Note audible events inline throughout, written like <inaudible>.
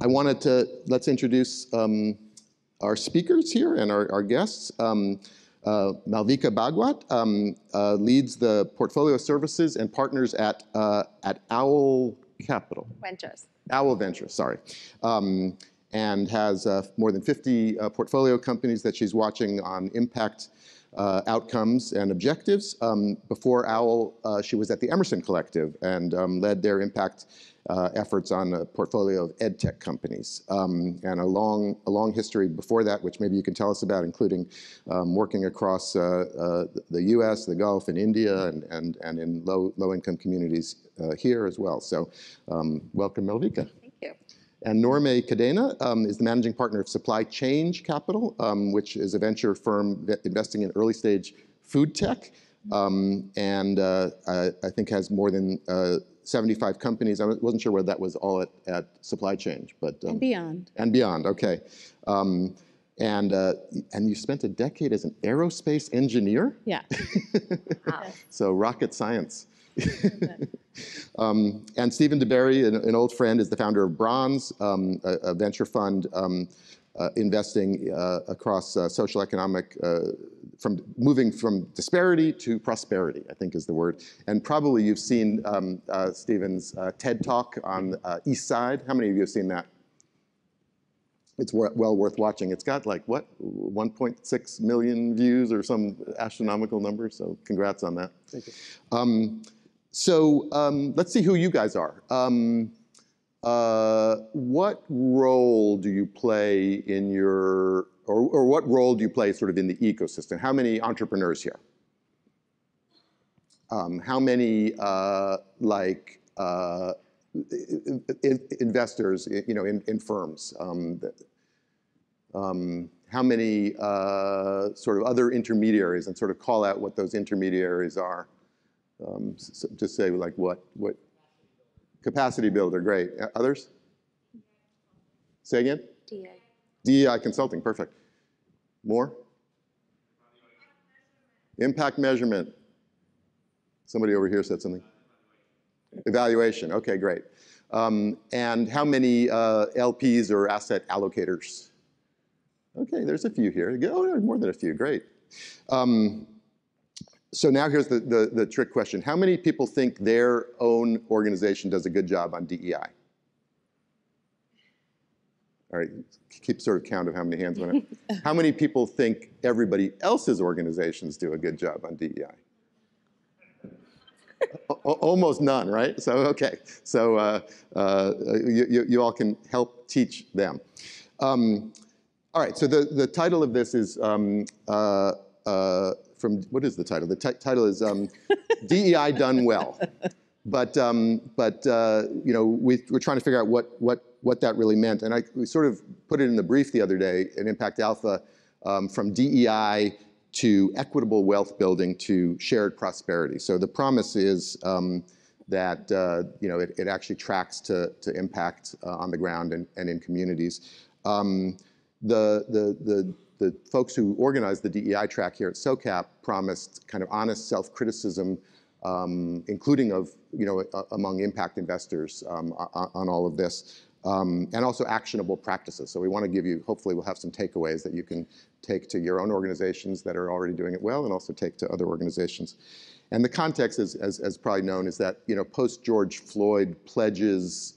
I wanted to, let's introduce um, our speakers here and our, our guests. Um, uh, Malvika Bhagwat um, uh, leads the portfolio services and partners at, uh, at Owl Capital. Ventures. Owl Ventures, sorry. Um, and has uh, more than 50 uh, portfolio companies that she's watching on impact uh, outcomes and objectives. Um, before Owl, uh, she was at the Emerson Collective and um, led their impact uh, efforts on a portfolio of ed tech companies. Um, and a long, a long history before that, which maybe you can tell us about, including um, working across uh, the US, the Gulf, and India, and, and, and in low, low-income communities here as well. So um, welcome, Malvika. Thank you. And Noramay Cadena um, is the managing partner of Supply Change Capital, um, which is a venture firm investing in early stage food tech. Um, and uh, I, I, think has more than uh, 75 companies. I wasn't sure whether that was all at, at Supply Change, but and beyond. And beyond, okay. Um, and uh, and you spent a decade as an aerospace engineer. Yeah. <laughs> Wow. so rocket science. <laughs> um, and Stephen DeBerry, an, an, old friend, is the founder of Bronze, um, a, a, venture fund um, uh, investing uh, across uh, social economic, uh, from moving from disparity to prosperity, I think is the word. And probably you've seen um, uh, Stephen's uh, TED Talk on East Side. How many of you have seen that? It's well worth watching. It's got like, what, 1.6 million views or some astronomical number, so congrats on that. Thank you. Um, so um, let's see who you guys are. Um, uh, what role do you play in your, or, or, what role do you play sort of in the ecosystem? How many entrepreneurs here? Um, how many uh, like uh, investors, you know, in, in firms? Um, um, how many uh, sort of other intermediaries and sort of call out what those intermediaries are? Um, so just say like what, what, capacity builder, great. Others? Say again? DEI. DEI consulting, perfect. More? Impact measurement. Somebody over here said something. Evaluation, okay, great. Um, and how many uh, LPs or asset allocators? Okay, there's a few here. Oh, more than a few, great. Um, so now here's the, the, the, trick question. How many people think their own organization does a good job on DEI? All right, keep sort of count of how many hands went up. <laughs> how many people think everybody else's organizations do a good job on DEI? Almost none, right? So, okay. So uh, uh, you, you, all can help teach them. Um, all right, so the, the title of this is um, uh, uh from what is the title? The title is um, DEI done well. But um, but uh, you know we, are trying to figure out what what what that really meant, and I we sort of put it in the brief the other day in Impact Alpha um, from DEI to equitable wealth building to shared prosperity. So the promise is um, that uh, you know it, it, actually tracks to to impact uh, on the ground and, and in communities. Um, the the the the folks who organized the DEI track here at SOCAP promised kind of honest self-criticism, um, including of, you know, among impact investors um, on all of this, um, and also actionable practices. So we want to give you, hopefully we'll have some takeaways that you can take to your own organizations that are already doing it well and also take to other organizations. And the context, is, as, as probably known, is that, you know, post-George Floyd pledges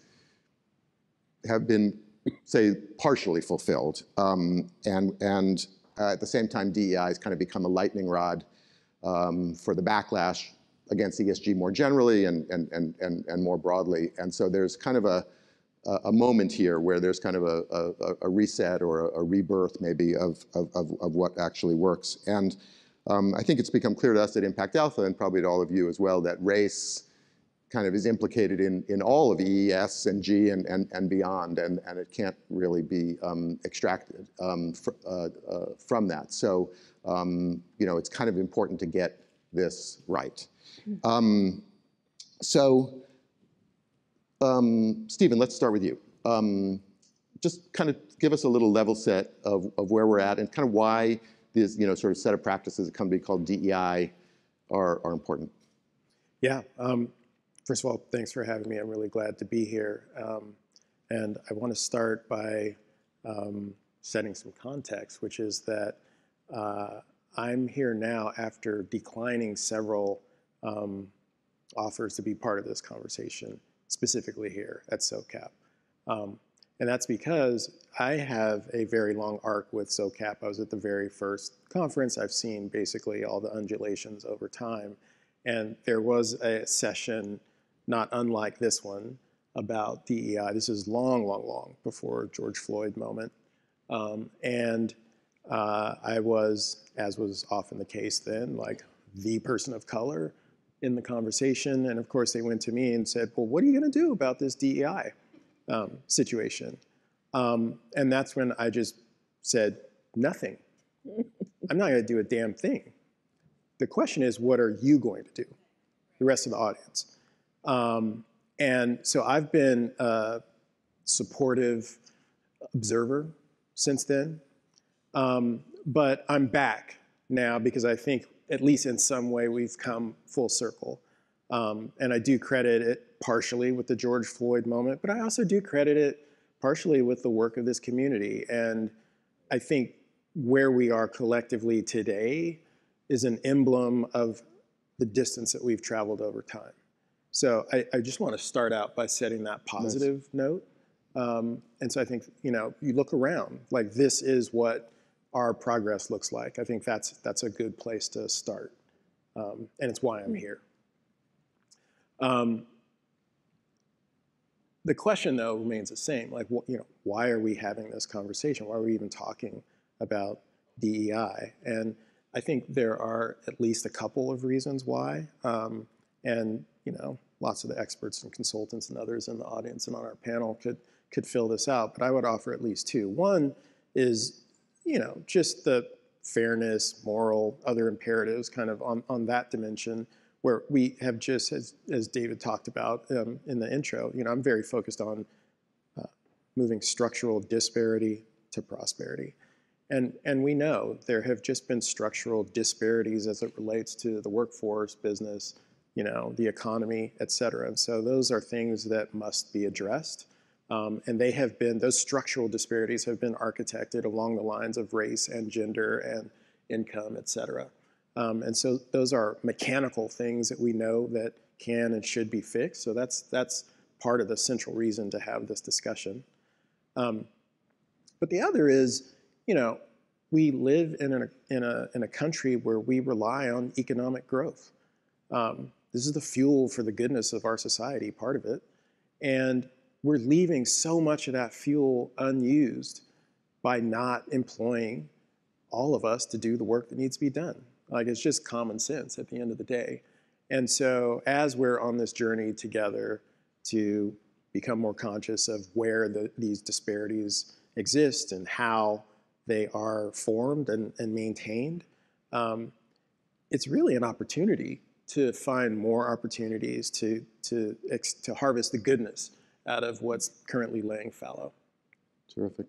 have been say, partially fulfilled. Um, and and uh, at the same time, DEI has kind of become a lightning rod um, for the backlash against ESG more generally and, and, and, and, and more broadly. And so there's kind of a, a moment here where there's kind of a, a, a reset or a, a, rebirth maybe of, of, of, what actually works. And um, I think it's become clear to us at Impact Alpha and probably to all of you as well that race kind of is implicated in, in all of EES and G and, and, and beyond, and, and it can't really be um, extracted um, fr uh, uh, from that. So, um, you know, it's kind of important to get this right. Um, so, um, Stephen, let's start with you. Um, just kind of give us a little level set of, of where we're at and kind of why this, you know, sort of set of practices, a company called DEI, are, are important. Yeah, um, first of all, thanks for having me. I'm really glad to be here. Um, And I want to start by um, setting some context, which is that uh, I'm here now after declining several um, offers to be part of this conversation, specifically here at SOCAP. Um, and that's because I have a very long arc with SOCAP. I was at the very first conference. I've seen basically all the undulations over time. And there was a session, not unlike this one, about DEI. This is long, long, long before George Floyd moment. Um, and uh, I was, as was often the case then, like the person of color in the conversation. And of course, they went to me and said, Well, what are you going to do about this DEI um, situation? Um, and that's when I just said, Nothing. <laughs> I'm not going to do a damn thing. The question is, what are you going to do? The rest of the audience. Um, and so I've been a supportive observer since then. Um, but I'm back now because I think, at least in some way, we've come full circle. Um, and I do credit it partially with the George Floyd moment, but I also do credit it partially with the work of this community. And I think where we are collectively today is an emblem of the distance that we've traveled over time. So I, I just want to start out by setting that positive nice. note. Um, and so I think, you know, you look around, like this is what our progress looks like. I think that's, that's a good place to start. Um, and it's why I'm hmm. here. Um, the question, though, remains the same. Like, you know, why are we having this conversation? Why are we even talking about DEI? And I think there are at least a couple of reasons why. Um, and, you know, lots of the experts and consultants and others in the audience and on our panel could, could fill this out. But I would offer at least two. One is, you know, just the fairness, moral, other imperatives kind of on, on that dimension where we have just, as, as David talked about um, in the intro, you know, I'm very focused on uh, moving structural disparity to prosperity. And, and we know there have just been structural disparities as it relates to the workforce, business, you know, the economy, et cetera. And so those are things that must be addressed. Um, and they have been, those structural disparities have been architected along the lines of race and gender and income, et cetera. Um, and so those are mechanical things that we know that can and should be fixed. So that's, that's part of the central reason to have this discussion. Um, but the other is, you know, we live in a, in a, in a country where we rely on economic growth. Um, this is the fuel for the goodness of our society, part of it. And we're leaving so much of that fuel unused by not employing all of us to do the work that needs to be done. Like it's just common sense at the end of the day. And so as we're on this journey together to become more conscious of where the, these disparities exist and how they are formed and, and maintained, um, it's really an opportunity to find more opportunities to, to, to harvest the goodness out of what's currently laying fallow. Terrific.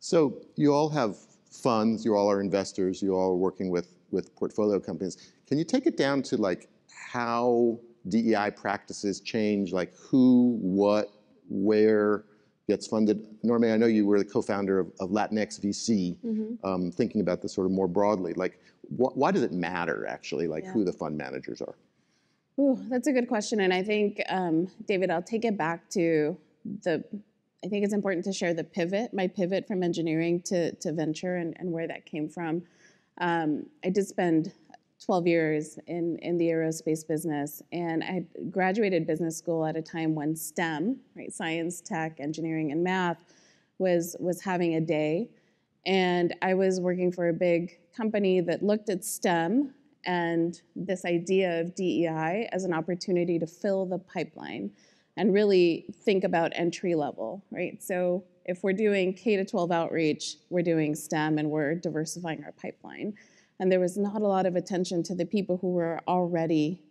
So you all have funds, you all are investors, you all are working with, with portfolio companies. Can you take it down to like how DEI practices change, like who, what, where, gets funded. Noramay, I know you were the co-founder of, of Latinx VC, mm-hmm. um, thinking about this sort of more broadly. Like, wh- why does it matter actually, like yeah. who the fund managers are? Ooh, that's a good question, and I think um, David, I'll take it back to the. I think it's important to share the pivot, my pivot from engineering to to venture, and, and where that came from. Um, I did spend 12 years in, in the aerospace business. And I graduated business school at a time when STEM, right, science, tech, engineering, and math, was, was having a day. And I was working for a big company that looked at STEM and this idea of DEI as an opportunity to fill the pipeline and really think about entry level, right? So if we're doing K to 12 outreach, we're doing STEM and we're diversifying our pipeline and there was not a lot of attention to the people who were already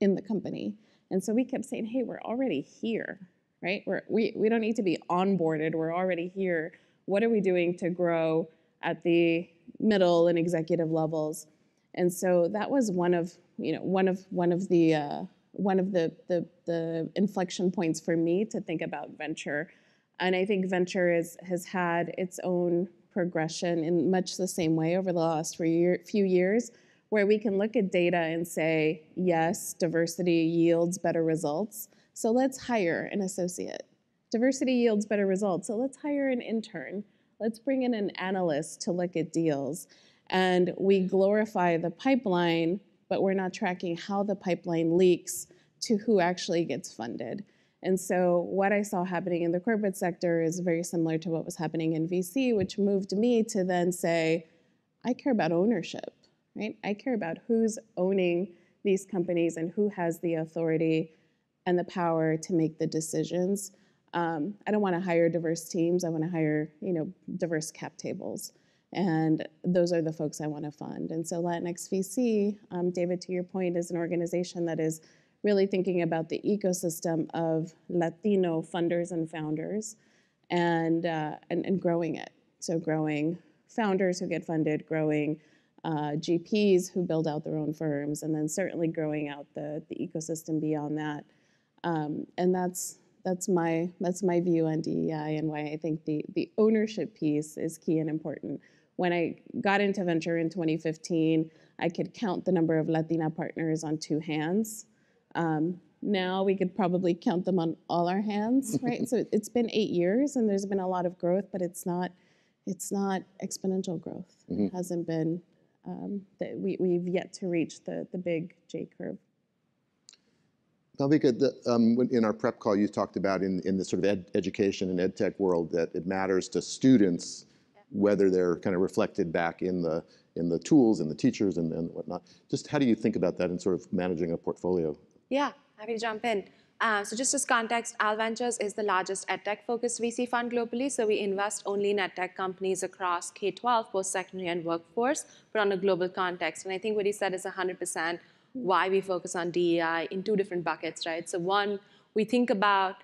in the company. And so we kept saying, hey, we're already here, right? We're, we, we don't need to be onboarded, we're already here. What are we doing to grow at the middle and executive levels? And so that was one of, you know, one of, one of the, uh, one of the, the, the inflection points for me to think about venture And I think venture is, has had its own progression in much the same way over the last few years, where we can look at data and say, yes, diversity yields better results. So let's hire an associate. Diversity yields better results. So let's hire an intern. Let's bring in an analyst to look at deals. And we glorify the pipeline, but we're not tracking how the pipeline leaks to who actually gets funded. And so what I saw happening in the corporate sector is very similar to what was happening in VC, which moved me to then say, I care about ownership, right? I care about who's owning these companies and who has the authority and the power to make the decisions. Um, I don't want to hire diverse teams. I want to hire, you know, diverse cap tables. And those are the folks I want to fund. And so Latinx VC, um, David, to your point, is an organization that is really thinking about the ecosystem of Latino funders and founders and, uh, and, and, growing it. So growing founders who get funded, growing uh, GPs who build out their own firms, and then certainly growing out the, the ecosystem beyond that. Um, and that's, that's, my, that's my view on DEI and why I think the, the ownership piece is key and important. When I got into venture in 2015, I could count the number of Latina partners on two hands. Um, now we could probably count them on all our hands, <laughs> right? so it's been eight years, and there's been a lot of growth, but it's not it's not exponential growth. Mm-hmm. It hasn't been um, that we we've yet to reach the the big J curve. Malvika, the, um, in our prep call, you talked about in, in the sort of ed, education and ed tech world that it matters to students whether they're kind of reflected back in the in the tools and the teachers and, and whatnot. Just how do you think about that in sort of managing a portfolio? Yeah, happy to jump in. Uh, so just as context, Owl Ventures is the largest edtech focused VC fund globally. So we invest only in edtech companies across K-12, post-secondary, and workforce, but on a global context. And I think what he said is 100% why we focus on DEI in two different buckets, right? So one, we think about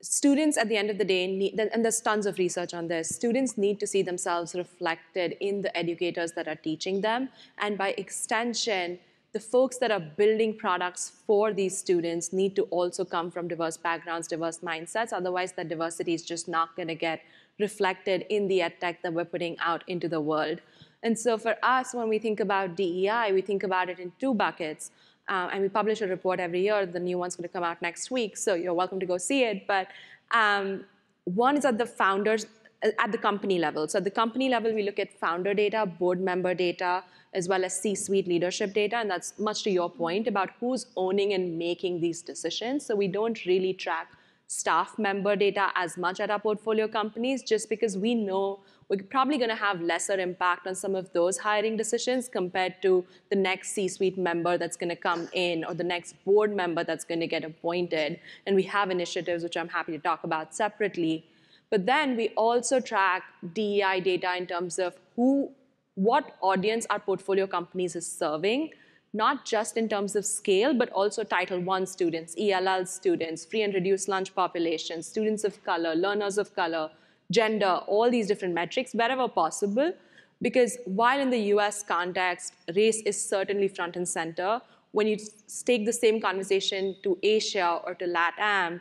students at the end of the day need, and there's tons of research on this, students need to see themselves reflected in the educators that are teaching them. And by extension, the folks that are building products for these students need to also come from diverse backgrounds, diverse mindsets. Otherwise, that diversity is just not going to get reflected in the ed tech that we're putting out into the world. And so for us, when we think about DEI, we think about it in two buckets. Uh, and we publish a report every year. The new one's going to come out next week, so you're welcome to go see it. But um, one is at the founders, at the company level. So at the company level, we look at founder data, board member data, as well as C-suite leadership data. And that's much to your point about who's owning and making these decisions. So we don't really track staff member data as much at our portfolio companies just because we know we're probably going to have lesser impact on some of those hiring decisions compared to the next C-suite member that's going to come in or the next board member that's going to get appointed. And we have initiatives, which I'm happy to talk about separately. But then we also track DEI data in terms of who what audience our portfolio companies is serving, not just in terms of scale, but also Title I students, ELL students, free and reduced lunch populations, students of color, learners of color, gender, all these different metrics wherever possible. Because while in the US context, race is certainly front and center, when you take the same conversation to Asia or to LATAM,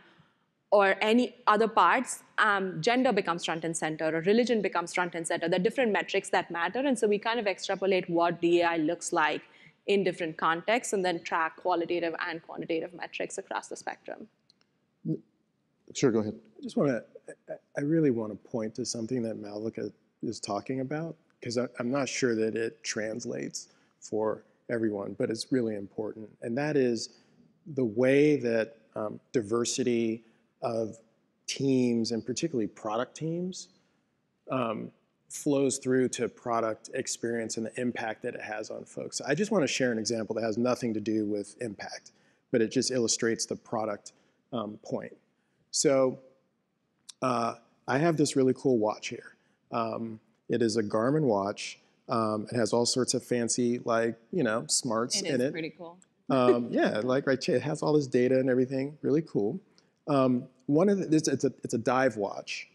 or any other parts, um, gender becomes front and center or religion becomes front and center. There are different metrics that matter. And so we kind of extrapolate what DEI looks like in different contexts and then track qualitative and quantitative metrics across the spectrum. Sure, go ahead. I just want to, I really want to point to something that Malvika is talking about because I'm not sure that it translates for everyone, but it's really important. And that is the way that um, diversity, of teams and particularly product teams um, flows through to product experience and the impact that it has on folks. I just want to share an example that has nothing to do with impact, but it just illustrates the product um, point. So uh, I have this really cool watch here. Um, it is a Garmin watch. Um, it has all sorts of fancy, like, you know, smarts it in it. It is pretty cool. Um, yeah, like right, it has all this data and everything, really cool. Um, one of the, it's, it's, a, it's a dive watch.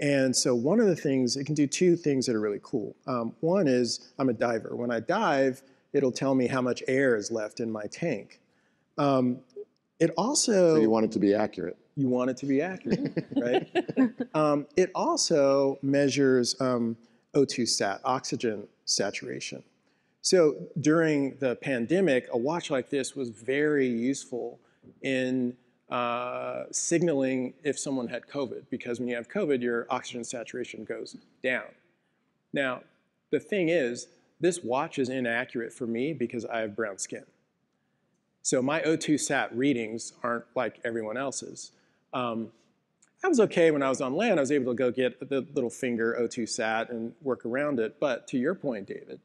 And so one of the things, it can do two things that are really cool. Um, one is I'm a diver. When I dive, it'll tell me how much air is left in my tank. Um, It also So you want it to be accurate. you want it to be accurate, <laughs> right? Um, it also measures um, O2 sat, oxygen saturation. So during the pandemic, a watch like this was very useful in uh, signaling if someone had COVID, because when you have COVID, your oxygen saturation goes down. Now, the thing is, this watch is inaccurate for me because I have brown skin. So my O2 sat readings aren't like everyone else's. Um, I was okay when I was on land. I was able to go get the little finger O2 sat and work around it. But to your point, David,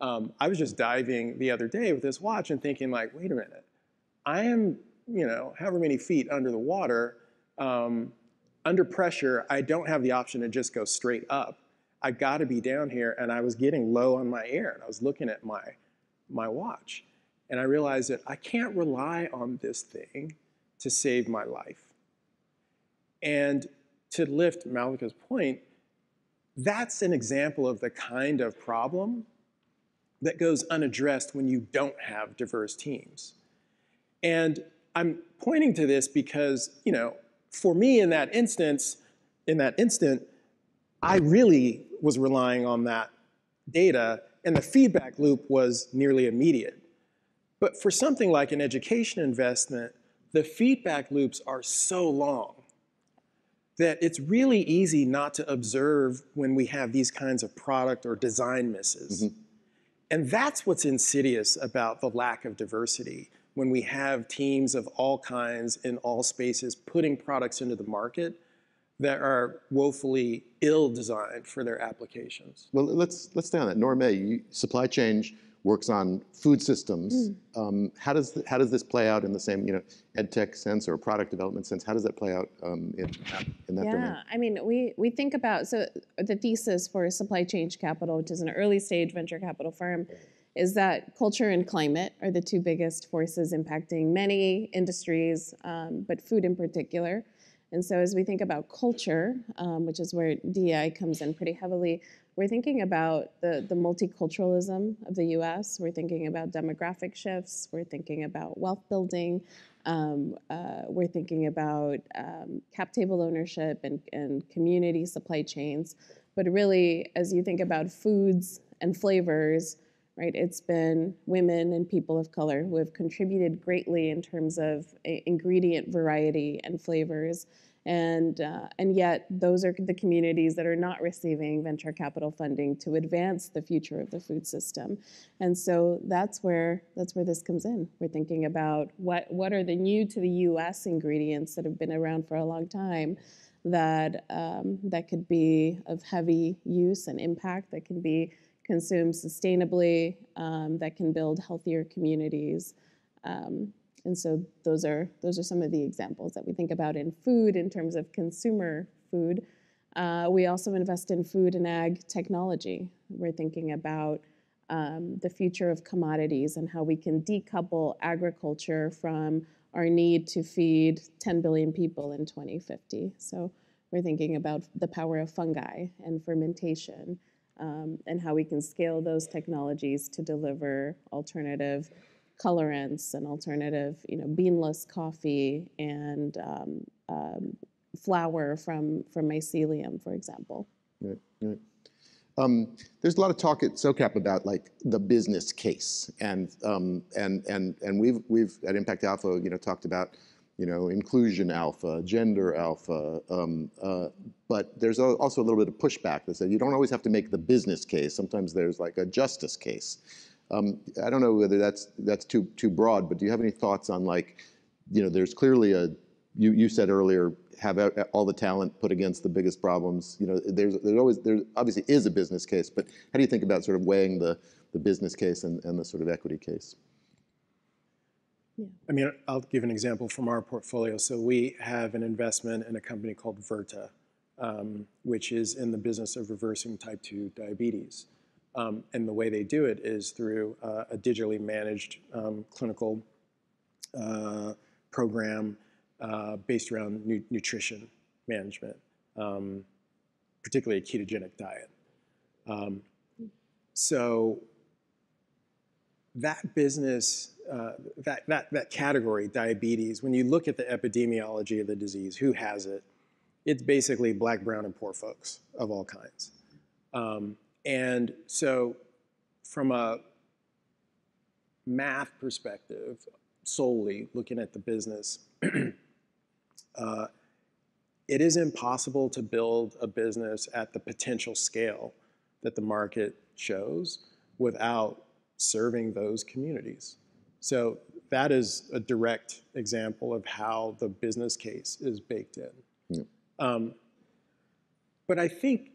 um, I was just diving the other day with this watch and thinking like, wait a minute, I am, you know, however many feet under the water, um, under pressure. I don't have the option to just go straight up. I've got to be down here, and I was getting low on my air, and I was looking at my my watch, and I realized that I can't rely on this thing to save my life. And to lift Malvika's point, that's an example of the kind of problem that goes unaddressed when you don't have diverse teams. And I'm pointing to this because, you know, for me in that instance, in that instant, I really was relying on that data and the feedback loop was nearly immediate. But for something like an education investment, the feedback loops are so long that it's really easy not to observe when we have these kinds of product or design misses. Mm-hmm. And that's what's insidious about the lack of diversity when we have teams of all kinds in all spaces putting products into the market that are woefully ill designed for their applications. Well, let's let's stay on that. Noramay, you, Supply Change works on food systems. Um, how does th- how does this play out in the same you know ed tech sense or product development sense? How does that play out um, in, in that yeah, domain? I mean, we we think about so the thesis for Supply Change Capital, which is an early stage venture capital firm, is that culture and climate are the two biggest forces impacting many industries, um, but food in particular. And so, as we think about culture, um, which is where DEI comes in pretty heavily, we're thinking about the, the multiculturalism of the US. We're thinking about demographic shifts. We're thinking about wealth building. Um, uh, we're thinking about um, cap table ownership and, and community supply chains. But really, as you think about foods and flavors, right, it's been women and people of color who have contributed greatly in terms of ingredient variety and flavors. And, uh, and yet, those are the communities that are not receiving venture capital funding to advance the future of the food system. And so that's where that's where this comes in. We're thinking about what what are the new to the U.S. ingredients that have been around for a long time that um, that could be of heavy use and impact that can be consumed sustainably um, that can build healthier communities. Um, and so those are those are some of the examples that we think about in food in terms of consumer food. Uh, we also invest in food and ag technology. We're thinking about um, the future of commodities and how we can decouple agriculture from our need to feed 10 billion people in 2050. So we're thinking about the power of fungi and fermentation um, and how we can scale those technologies to deliver alternative colorants and alternative, you know, beanless coffee and um, um, flour from, from mycelium, for example. Right, right. Um, there's a lot of talk at SOCAP about like the business case, and um, and and and we've we've at Impact Alpha, you know, talked about you know inclusion alpha, gender alpha, um, uh, but there's al- also a little bit of pushback that says you don't always have to make the business case. Sometimes there's like a justice case. Um, I don't know whether that's that's too too broad, but do you have any thoughts on like, you know, there's clearly a you you said earlier have all the talent put against the biggest problems. You know, there's there's always there obviously is a business case, but how do you think about sort of weighing the the business case and, and the sort of equity case? I mean, I'll give an example from our portfolio. So we have an investment in a company called Virta, um, which is in the business of reversing type 2 diabetes. Um, and the way they do it is through uh, a digitally managed um, clinical uh, program uh, based around nu- nutrition management, um, particularly a ketogenic diet. Um, so that business, uh, that, that, that category, diabetes, when you look at the epidemiology of the disease, who has it, it's basically black, brown, and poor folks of all kinds. Um, and so, from a math perspective, solely looking at the business, <clears throat> uh, it is impossible to build a business at the potential scale that the market shows without serving those communities. So that is a direct example of how the business case is baked in. Yep. Um, but I think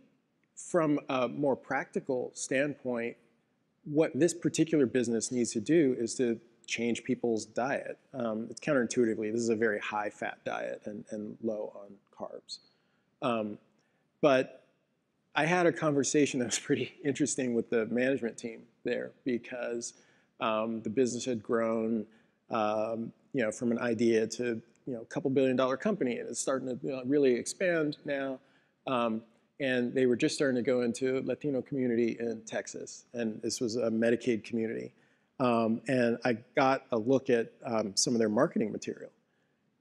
from a more practical standpoint, what this particular business needs to do is to change people's diet. Um, it's counterintuitively, this is a very high fat diet and, and low on carbs. Um, but I had a conversation that was pretty <laughs> interesting with the management team there because um, the business had grown, um, you know, from an idea to you know a couple billion dollar company, and it's starting to you know, really expand now. Um, and they were just starting to go into Latino community in Texas, and this was a Medicaid community. Um, and I got a look at um, some of their marketing material,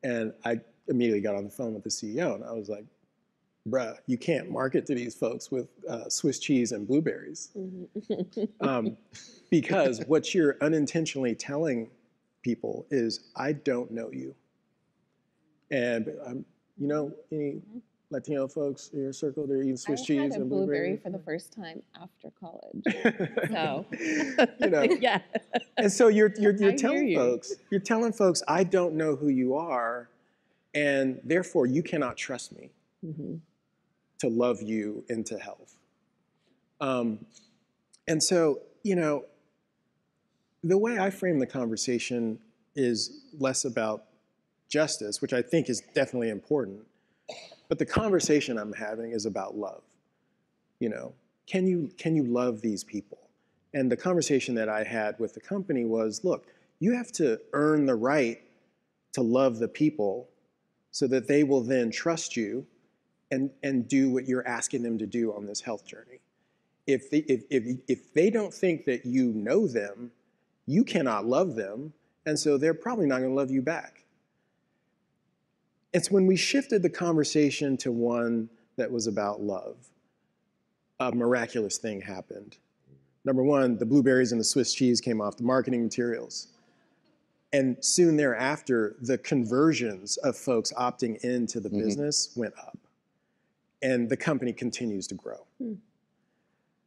and I immediately got on the phone with the CEO, and I was like, "Bruh, you can't market to these folks with uh, Swiss cheese and blueberries, <laughs> um, because what you're unintentionally telling people is, I don't know you, and um, you know any Latino folks in your circle, they're eating Swiss I cheese and blueberry blueberry. for the first time after college. <laughs> So, you know, <laughs> yeah. and so you're you're, you're telling you. folks, you're telling folks, I don't know who you are, and therefore you cannot trust me Mhm. To love you into health. Um, and so, you know, the way I frame the conversation is less about justice, which I think is definitely important, but the conversation I'm having is about love. You know, can you can you love these people? And the conversation that I had with the company was, look, you have to earn the right to love the people so that they will then trust you and, and do what you're asking them to do on this health journey. If they, if, if, if they don't think that you know them, you cannot love them, and so they're probably not going to love you back. It's when we shifted the conversation to one that was about love, a miraculous thing happened. Number one, the blueberries and the Swiss cheese came off the marketing materials. And soon thereafter, the conversions of folks opting into the Mhm. business went up. And the company continues to grow. Hmm.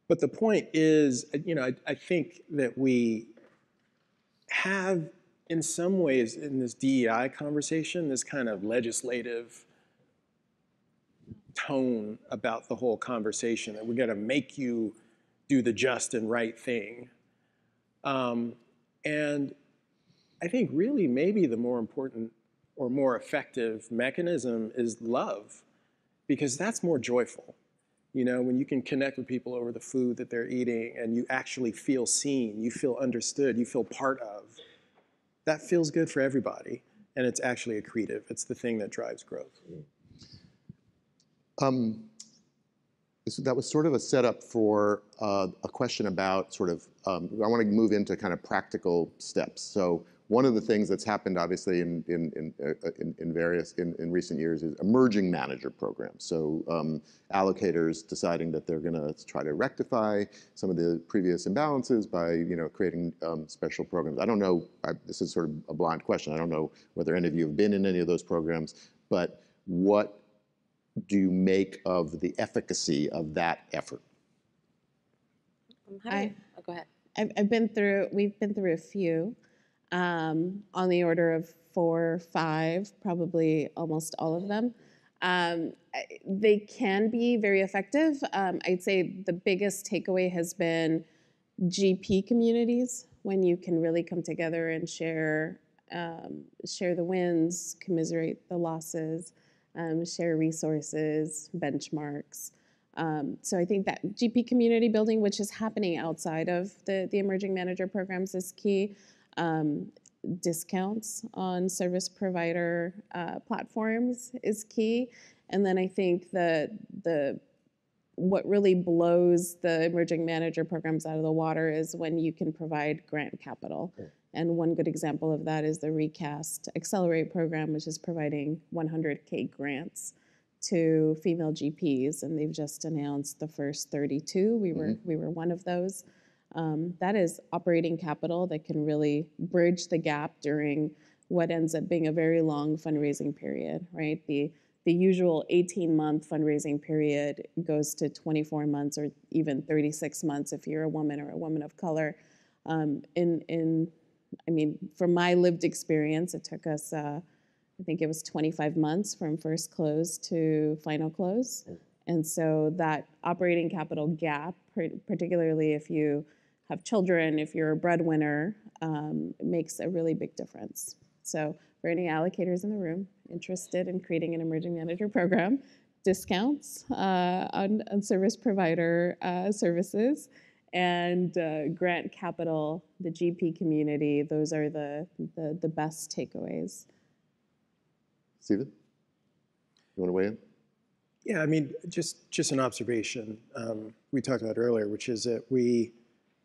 But the point is, you know, I, I think that we have, in some ways, in this DEI conversation, this kind of legislative tone about the whole conversation that we're going to make you do the just and right thing. Um, and I think really maybe the more important or more effective mechanism is love, because that's more joyful. You know, when you can connect with people over the food that they're eating and you actually feel seen, you feel understood, you feel part of, that feels good for everybody. And it's actually accretive. It's the thing that drives growth. Um, this- that was sort of a setup for uh, a question about sort of, um, I want to move into kind of practical steps. So one of the things that's happened obviously in, in, in, uh, in, in various, in, in recent years is emerging manager programs. So um, allocators deciding that they're going to try to rectify some of the previous imbalances by, you know, creating um, special programs. I don't know, I, this is sort of a blind question. I don't know whether any of you have been in any of those programs, but what do you make of the efficacy of that effort? Um, how I- oh, go ahead. I've, I've been through, we've been through a few um, on the order of four, five, probably almost all of them. Um, they can be very effective. Um, I'd say the biggest takeaway has been GP communities when you can really come together and share um, share the wins, commiserate the losses, um, share resources, benchmarks. Um, so I think that GP community building, which is happening outside of the, the emerging manager programs, is key. Um, discounts on service provider uh, platforms is key. And then I think the the what really blows the emerging manager programs out of the water is when you can provide grant capital. And one good example of that is the Recast Accelerate program, which is providing 100K grants to female GPs, and they've just announced the first 32. We were we were one of those. Um, that is operating capital that can really bridge the gap during what ends up being a very long fundraising period, right? The the usual 18 month fundraising period goes to 24 months or even 36 months if you're a woman or a woman of color. Um, in in I mean, from my lived experience, it took us. Uh, I think it was 25 months from first close to final close. And so that operating capital gap, par- particularly if you have children, if you're a breadwinner, um, makes a really big difference. So for any allocators in the room interested in creating an emerging manager program, discounts uh, on, on service provider uh, services and uh, grant capital, the GP community, those are the, the, the best takeaways. Stephen? You want to weigh in? Yeah, I mean, just just an observation um, we talked about earlier, which is that we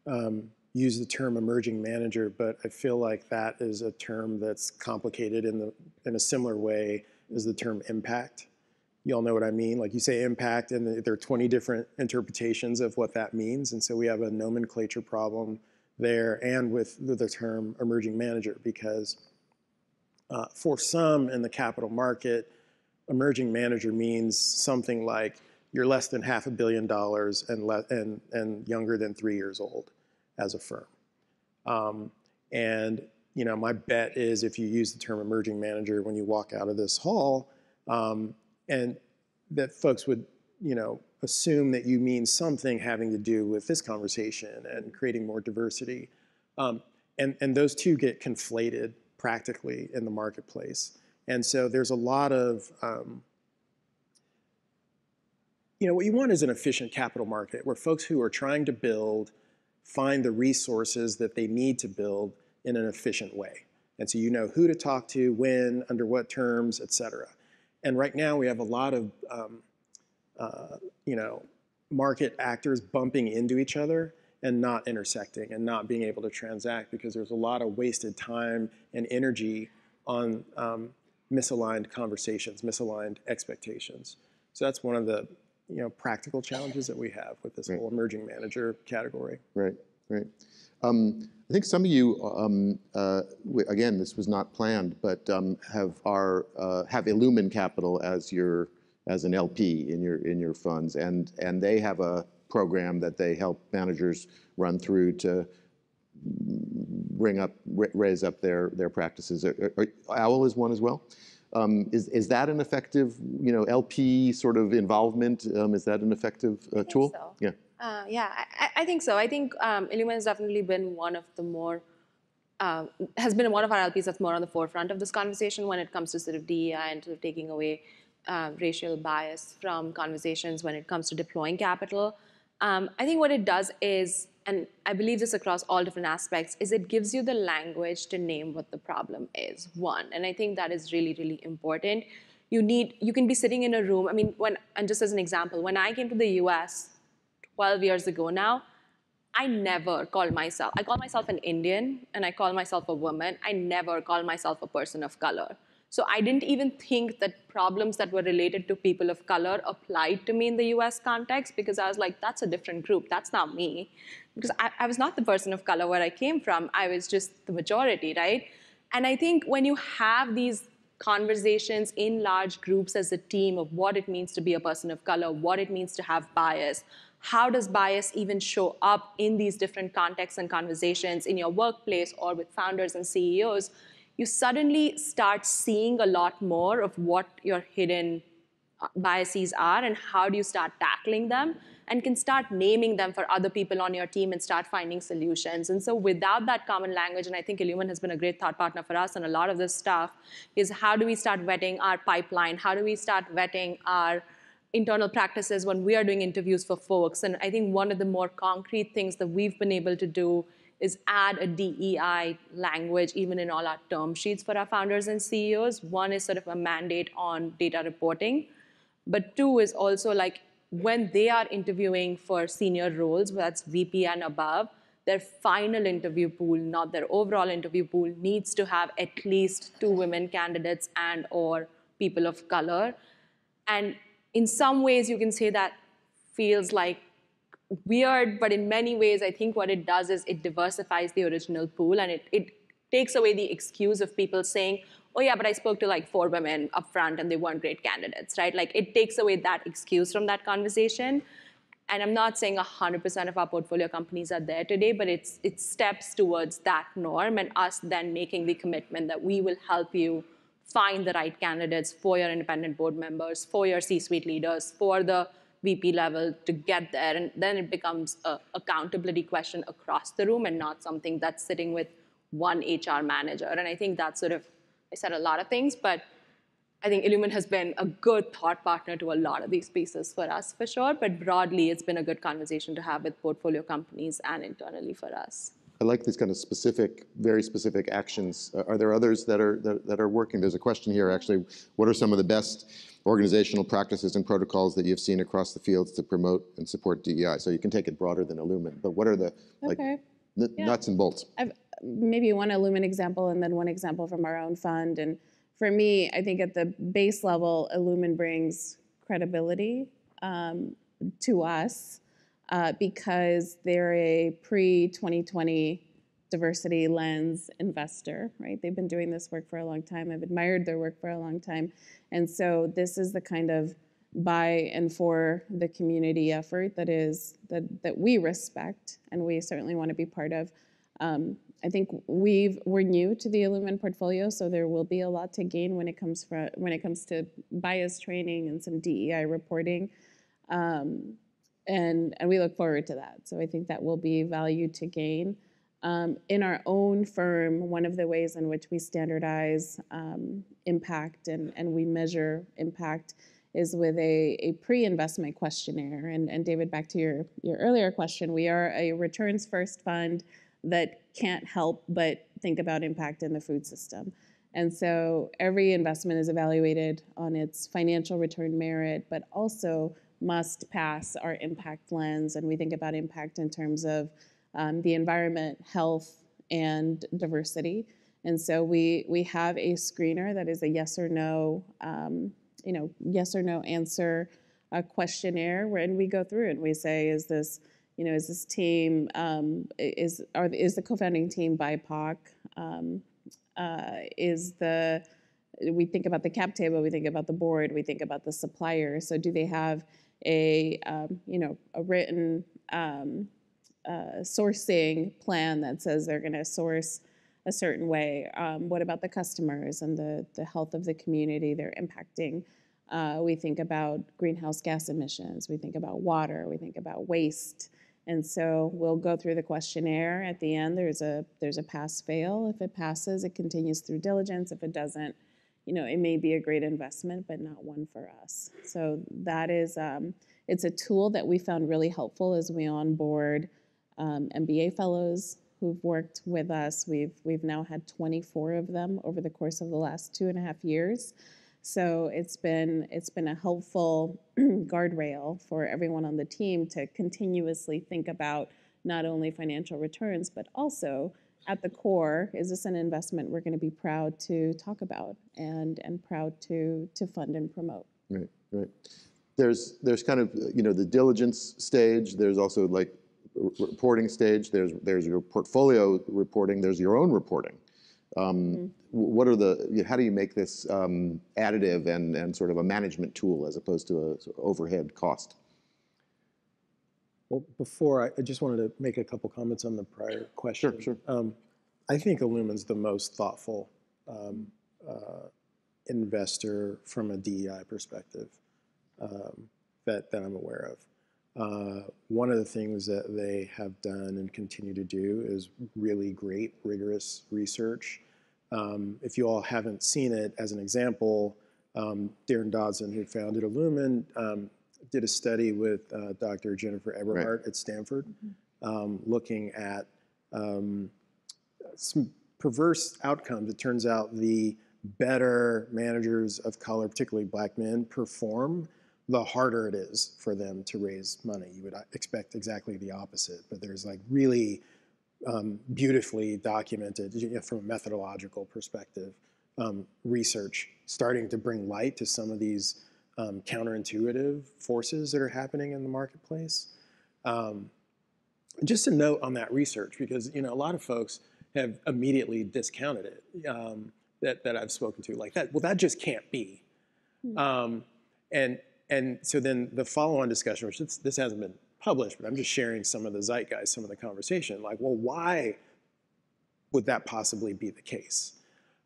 um, use the term emerging manager, but I feel like that is a term that's complicated in the in a similar way as the term impact. You all know what I mean. Like you say impact, and there are 20 different interpretations of what that means, and so we have a nomenclature problem there, and with the, the term emerging manager, because uh, for some in the capital market, emerging manager means something like you're less than half a billion dollars and, and, and younger than three years old as a firm. Um, and you know, my bet is if you use the term emerging manager when you walk out of this hall, um, and that folks would, you know, assume that you mean something having to do with this conversation and creating more diversity. Um, and, and those two get conflated practically in the marketplace. And so there's a lot of, um, you know, what you want is an efficient capital market where folks who are trying to build find the resources that they need to build in an efficient way. And so you know who to talk to, when, under what terms, et cetera. And right now we have a lot of, um, uh, you know, market actors bumping into each other and not intersecting and not being able to transact because there's a lot of wasted time and energy on um, misaligned conversations, misaligned expectations. So that's one of the you know practical challenges that we have with this Right. whole emerging manager category. Right, right. Um, I think some of you, um, uh, again, this was not planned, but um, have are uh, have Illumin Capital as your as an LP in your in your funds, and and they have a program that they help managers run through to bring up raise up their their practices. Are- are- Owl is one as well. Um, is is that an effective you know LP sort of involvement? Um, is that an effective uh, tool? so. Yeah. Uh, yeah, I, I- think so. I think um, Illumin has definitely been one of the more uh, has been one of our LPs that's more on the forefront of this conversation when it comes to sort of DEI and sort of taking away uh, racial bias from conversations when it comes to deploying capital. Um, I think what it does is, and I believe this across all different aspects, is it gives you the language to name what the problem is. One, and I think that is really, really important. You need, you can be sitting in a room. I mean, when, and just as an example, when I came to the U.S. 12 years ago now, I never called myself, I call myself an Indian and I call myself a woman. I never call myself a person of color. So I didn't even think that problems that were related to people of color applied to me in the US context because I was like, that's a different group. That's not me. Because I, I was not the person of color where I came from. I was just the majority, right? And I think when you have these conversations in large groups as a team of what it means to be a person of color, what it means to have bias, how does bias even show up in these different contexts and conversations in your workplace or with founders and CEOs, you suddenly start seeing a lot more of what your hidden uh, biases are and how do you start tackling them and can start naming them for other people on your team and start finding solutions. And so without that common language, and I think Illumin has been a great thought partner for us and a lot of this stuff is how do we start vetting our pipeline? How do we start vetting our internal practices when we are doing interviews for folks? And I think one of the more concrete things that we've been able to do is add a DEI language even in all our term sheets for our founders and CEOs. One is sort of a mandate on data reporting, but two is also like when they are interviewing for senior roles, that's VP and above, their final interview pool, not their overall interview pool, needs to have at least two women candidates and or people of color. And in some ways, you can say that feels like weird, but in many ways, I think what it does is it diversifies the original pool and it, it takes away the excuse of people saying, oh yeah, but I spoke to like four women up front and they weren't great candidates, right? Like it takes away that excuse from that conversation. And I'm not saying 100% of our portfolio companies are there today, but it's, it steps towards that norm and us then making the commitment that we will help you find the right candidates for your independent board members, for your C-suite leaders, for the VP level to get there. And then it becomes a accountability question across the room and not something that's sitting with one HR manager. And I think that's sort of, I said a lot of things, but I think Illumin has been a good thought partner to a lot of these pieces for us, for sure. But broadly, it's been a good conversation to have with portfolio companies and internally for us. I like these kind of specific, very specific actions. Uh, are there others that are that, that, are working? There's a question here actually. What are some of the best organizational practices and protocols that you've seen across the fields to promote and support DEI? So you can take it broader than Illumin, but what are the like Okay. Yeah. nuts and bolts? I've maybe one Illumin example and then one example from our own fund. And for me, I think at the base level, Illumin brings credibility um, to us uh, because they're a pre 2020 diversity lens investor, right? They've been doing this work for a long time. I've admired their work for a long time. And so this is the kind of by and for the community effort that is that that we respect and we certainly want to be part of. Um, I think we've we're new to the Illumin portfolio, so there will be a lot to gain when it comes from when it comes to bias training and some DEI reporting, um, and and we look forward to that. So I think that will be value to gain. Um, in our own firm, one of the ways in which we standardize um, impact and, and we measure impact is with a, a pre-investment questionnaire. And, and David, back to your, your earlier question, we are a returns first fund that can't help but think about impact in the food system. And so every investment is evaluated on its financial return merit, but also must pass our impact lens. And we think about impact in terms of um, the environment, health, and diversity. And so we we have a screener that is a yes or no, um, you know, yes or no answer a questionnaire, where and we go through and we say, is this, you know, is this team um, is are is the co-founding team BIPOC? Um, uh, is the we think about the cap table, we think about the board, we think about the supplier. So do they have a um, you know a written um, uh, sourcing plan that says they're going to source a certain way. Um, what about the customers and the, the health of the community they're impacting? Uh, we think about greenhouse gas emissions, we think about water, we think about waste. And so we'll go through the questionnaire. At the end, there's a there's a pass fail. If it passes, it continues through diligence. If it doesn't, you know, it may be a great investment, but not one for us. So that is um, it's a tool that we found really helpful as we onboard um, MBA fellows who've worked with us. We've we've now had 24 of them over the course of the last two and a half years. So it's been it's been a helpful <clears throat> guardrail for everyone on the team to continuously think about not only financial returns but also at the core is this an investment we're going to be proud to talk about and and proud to to fund and promote. Right, right. There's there's kind of you know the diligence stage. There's also like r- reporting stage. There's there's your portfolio reporting. There's your own reporting. Um, wh- What are the you know, how do you make this um, additive and and sort of a management tool as opposed to a sort of overhead cost? Well, before, I- I just wanted to make a couple comments on the prior question. sure. Um, I think Illumin's the most thoughtful um, uh, investor from a DEI perspective um, that, that I'm aware of. Uh, one of the things that they have done and continue to do is really great, rigorous research. Um, if you all haven't seen it, as an example, um, Daryn Dodson, who founded Illumin, um, did a study with uh, Dr. Jennifer Eberhardt at Stanford, um, looking at um, some perverse outcomes. It turns out the better managers of color, particularly black men, perform the harder it is for them to raise money. You would uh, expect exactly the opposite, but there's like really um, beautifully documented you know, from a methodological perspective um, research starting to bring light to some of these um, counterintuitive forces that are happening in the marketplace. Um, just a note on that research, because you know a lot of folks have immediately discounted it um, that, that I've spoken to, like that. Well, that just can't be. Um, and and so then the follow-on discussion, which this, this hasn't been published, but I'm just sharing some of the zeitgeist, some of the conversation. Like, well, why would that possibly be the case?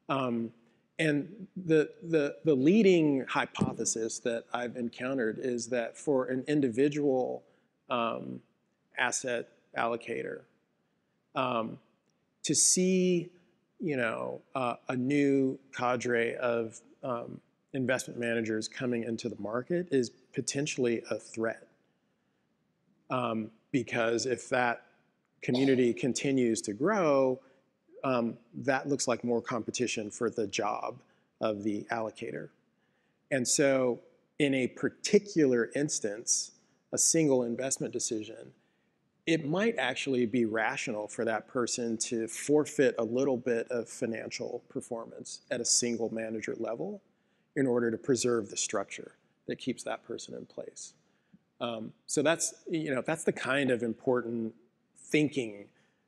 Um, and the, the, the leading hypothesis that I've encountered is that for an individual um, asset allocator, um, to see you know, uh, a new cadre of um, investment managers coming into the market is potentially a threat. Um, because if that community continues to grow, um, that looks like more competition for the job of the allocator. And so in a particular instance, a single investment decision, it might actually be rational for that person to forfeit a little bit of financial performance at a single manager level in order to preserve the structure that keeps that person in place. Um, so that's, you know, that's the kind of important thinking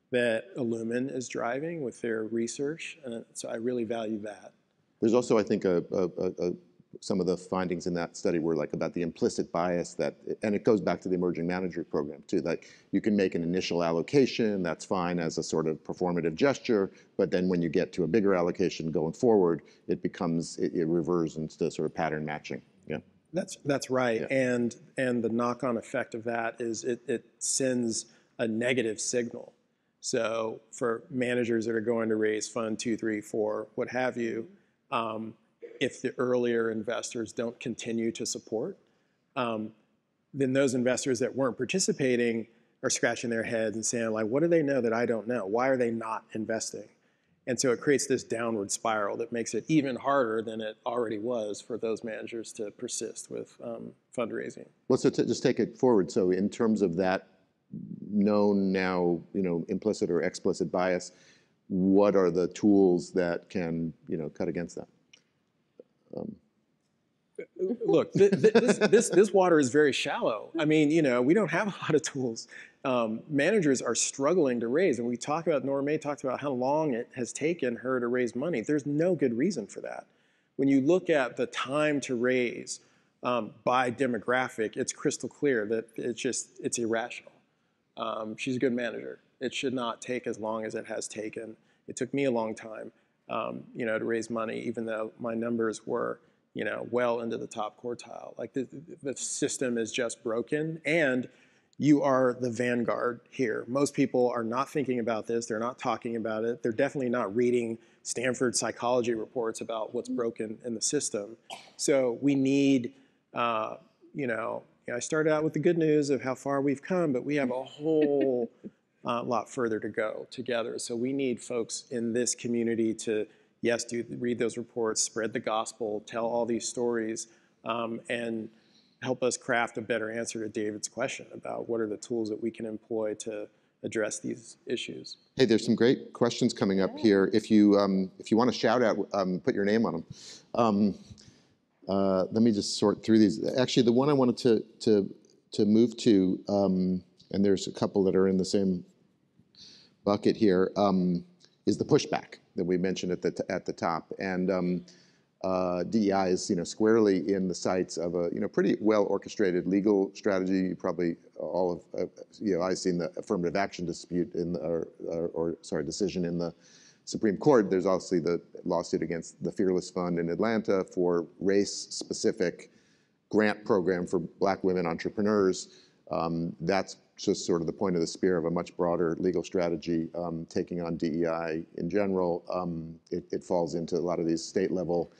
that Illumin is driving with their research. And so I really value that. There's also, I think, a, a, a, some of the findings in that study were like about the implicit bias that, and it goes back to the emerging manager program too, that you can make an initial allocation, that's fine as a sort of performative gesture, but then when you get to a bigger allocation going forward, it becomes, it, it reverts into sort of pattern matching. Yeah. That's that's right, Yeah. and and the knock-on effect of that is it, it sends a negative signal. So for managers that are going to raise fund two, three, four, what have you, um, if the earlier investors don't continue to support, um, then those investors that weren't participating are scratching their heads and saying like, what do they know that I don't know? Why are they not investing? And so it creates this downward spiral that makes it even harder than it already was for those managers to persist with um, fundraising. Well, so to just take it forward, so in terms of that known now, you know, implicit or explicit bias, what are the tools that can, you know, cut against that? Look, th- th- this, this, this water is very shallow. I mean, you know, we don't have a lot of tools. Um, managers are struggling to raise, and we talk about, Noramay talked about how long it has taken her to raise money. There's no good reason for that. When you look at the time to raise um, by demographic, it's crystal clear that it's just, it's irrational. Um, she's a good manager. It should not take as long as it has taken. It took me a long time, um, you know, to raise money, even though my numbers were, you know, well into the top quartile. Like the, the system is just broken, and you are the vanguard here. Most people are not thinking about this. They're not talking about it. They're definitely not reading Stanford psychology reports about what's broken in the system. So we need, uh, you know, I started out with the good news of how far we've come, but we have a whole uh, lot further to go together. So we need folks in this community to, yes, do read those reports, spread the gospel, tell all these stories, um, and help us craft a better answer to David's question about what are the tools that we can employ to address these issues. Hey, there's some great questions coming up here. If you um, if you want to shout out, um, put your name on them. Um, uh, let me just sort through these. Actually, the one I wanted to to to move to, um, and there's a couple that are in the same bucket here, um, is the pushback that we mentioned at the at the top, and um, uh, DEI is you know squarely in the sights of a you know pretty well orchestrated legal strategy. You probably all of uh, you know I've seen the affirmative action dispute in the, or, or, or sorry decision in the Supreme Court. There's obviously the lawsuit against the Fearless Fund in Atlanta for race-specific grant program for Black women entrepreneurs. Um, that's just sort of the point of the spear of a much broader legal strategy um, taking on DEI in general. Um, it, it, falls into a lot of these state level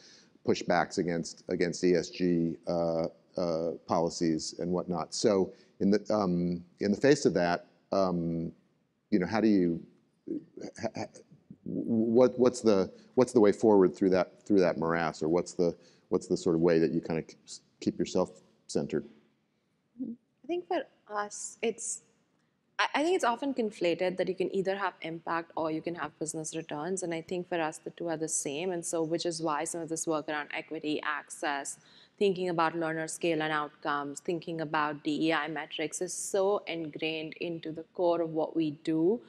pushbacks against against ESG uh, uh, policies and whatnot. So in the um, in the face of that, um, you know, how do you ha, what what's the what's the way forward through that through that morass, or what's the what's the sort of way that you kind of keep yourself centered. I think for us, it's I think it's often conflated that you can either have impact or you can have business returns. And I think for us, the two are the same. And so, which is why some of this work around equity, access, thinking about learner scale and outcomes, thinking about DEI metrics is so ingrained into the core of what we do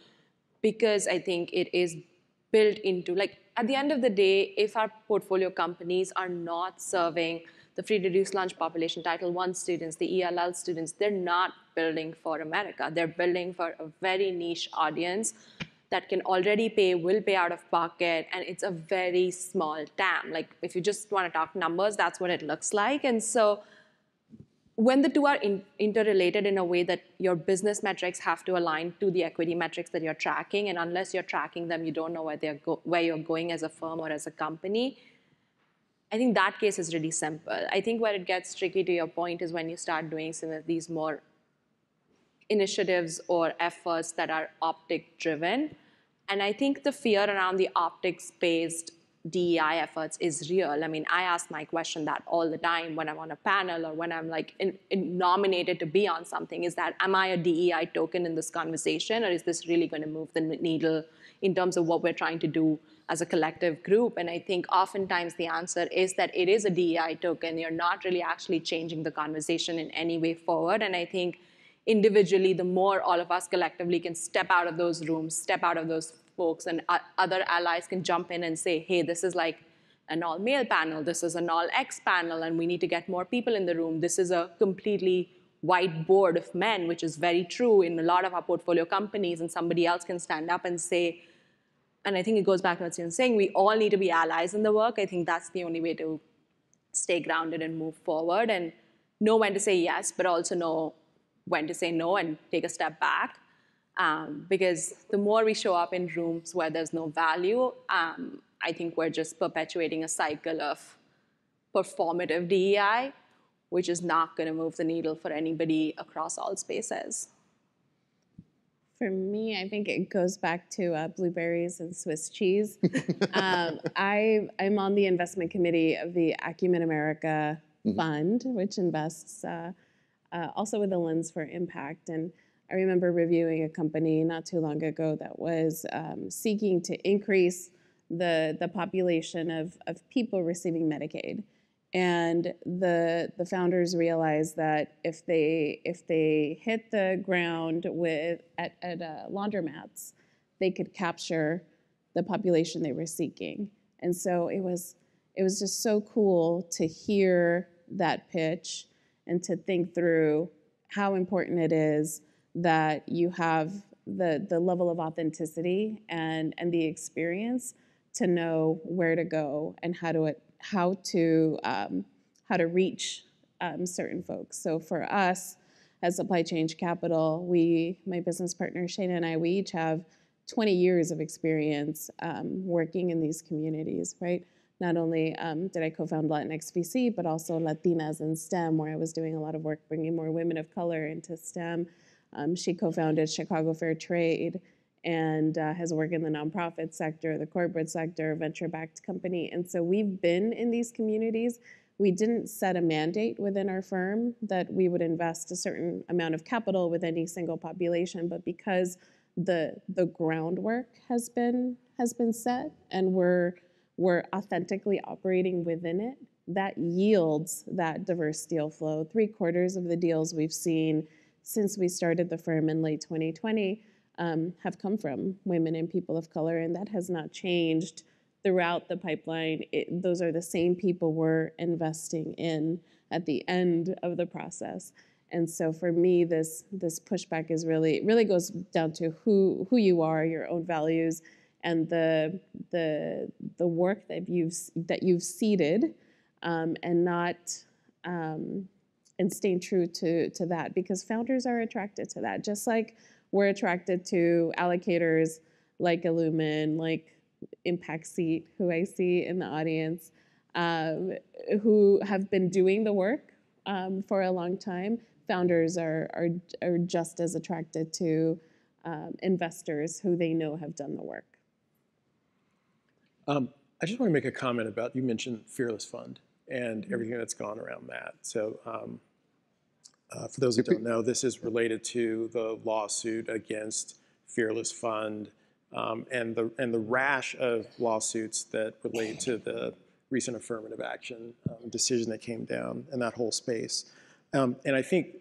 because I think it is built into, like, at the end of the day, if our portfolio companies are not serving the free reduced lunch population, Title I students, the ELL students, they're not building for America. They're building for a very niche audience that can already pay, will pay out of pocket, and it's a very small TAM. Like if you just want to talk numbers, that's what it looks like. And so when the two are in, interrelated in a way that your business metrics have to align to the equity metrics that you're tracking, and unless you're tracking them, you don't know where they're go- where you're going as a firm or as a company. I think that case is really simple. I think where it gets tricky to your point is when you start doing some of these more initiatives or efforts that are optic driven. And I think the fear around the optics based DEI efforts is real. I mean, I ask my question that all the time when I'm on a panel or when I'm like in, in nominated to be on something is that am I a DEI token in this conversation or is this really going to move the needle in terms of what we're trying to do as a collective group? And I think oftentimes the answer is that it is a DEI token. You're not really actually changing the conversation in any way forward. And I think individually, the more all of us collectively can step out of those rooms, step out of those folks, and other allies can jump in and say, hey, this is like an all male panel, this is an all X panel, and we need to get more people in the room. This is a completely white board of men, which is very true in a lot of our portfolio companies, and somebody else can stand up and say, and I think it goes back to what you're saying, we all need to be allies in the work. I think that's the only way to stay grounded and move forward and know when to say yes, but also know when to say no and take a step back. Um, because the more we show up in rooms where there's no value, um, I think we're just perpetuating a cycle of performative DEI, which is not going to move the needle for anybody across all spaces. For me, I think it goes back to uh, blueberries and Swiss cheese. <laughs> um, I, I'm on the investment committee of the Acumen America mm-hmm. Fund, which invests uh, uh, also with a lens for impact. And I remember reviewing a company not too long ago that was um, seeking to increase the, the population of, of people receiving Medicaid. And the, the founders realized that if they, if they hit the ground with, at, at uh, laundromats, they could capture the population they were seeking. And so it was, it was just so cool to hear that pitch and to think through how important it is that you have the, the level of authenticity and, and the experience to know where to go and how to, how to, um, how to reach um, certain folks. So for us, as Supply Change Capital, we, my business partner Shayna and I, we each have 20 years of experience um, working in these communities, right? not only um, did I co-found Latinx VC, but also Latinas in STEM, where I was doing a lot of work bringing more women of color into STEM. Um, she co-founded Chicago Fair Trade and uh, has worked in the nonprofit sector, the corporate sector, venture-backed company. And so we've been in these communities. We didn't set a mandate within our firm that we would invest a certain amount of capital with any single population, but because the the groundwork has been has been set and we're we're authentically operating within it, that yields that diverse deal flow. Three quarters of the deals we've seen since we started the firm in late 2020 um, have come from women and people of color, and that has not changed throughout the pipeline. It, those are the same people we're investing in at the end of the process. And so for me, this this pushback is really really goes down to who who you are, your own values, and the the the work that you've that you've seeded, um, and not um, and staying true to to that because founders are attracted to that, just like we're attracted to allocators like Illumin, like Impact Seat, who I see in the audience, um, who have been doing the work um, for a long time. Founders are are are just as attracted to um, investors who they know have done the work. Um, I just want to make a comment about you mentioned Fearless Fund and everything that's gone around that. So um, Uh, for those who don't know, this is related to the lawsuit against Fearless Fund um, and the and the rash of lawsuits that relate to the recent affirmative action um, decision that came down in that whole space. Um, and I think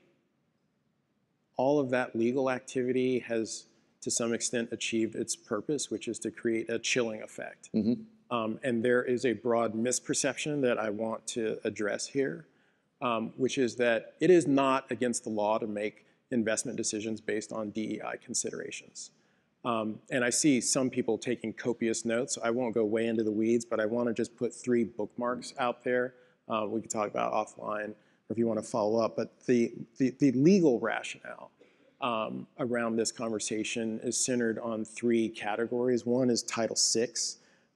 all of that legal activity has, to some extent, achieved its purpose, which is to create a chilling effect. Um, and there is a broad misperception that I want to address here, um, which is that it is not against the law to make investment decisions based on DEI considerations. Um, and I see some people taking copious notes. I won't go way into the weeds, but I want to just put three bookmarks out there. Uh, we can talk about offline, or if you want to follow up. But the, the, the legal rationale um, around this conversation is centered on three categories. One is Title VI.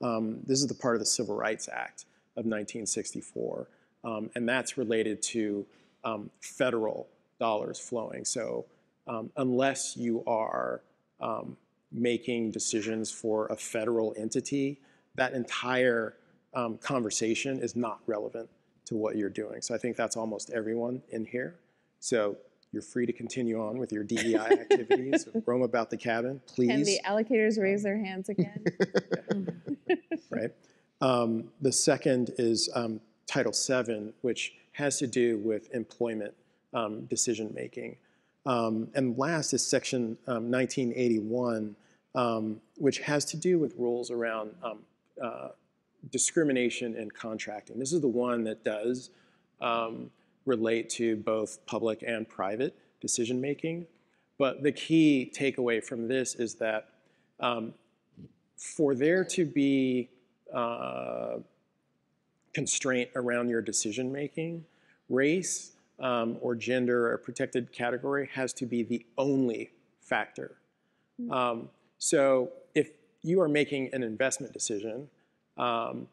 Um, this is the part of the Civil Rights Act of 1964, um, and that's related to um, federal dollars flowing. So um, unless you are um, making decisions for a federal entity, that entire um, conversation is not relevant to what you're doing. So I think that's almost everyone in here. So you're free to continue on with your DEI <laughs> activities, roam about the cabin, please Can the allocators raise their hands again? <laughs> right? Um, the second is um, Title VII, which has to do with employment um, decision making. Um, and last is Section um, 1981, um, which has to do with rules around um, uh, discrimination in contracting. This is the one that does um, relate to both public and private decision making. But the key takeaway from this is that um, for there to be uh, constraint around your decision making, race um, or gender or protected category has to be the only factor. Um, so if you are making an investment decision, um,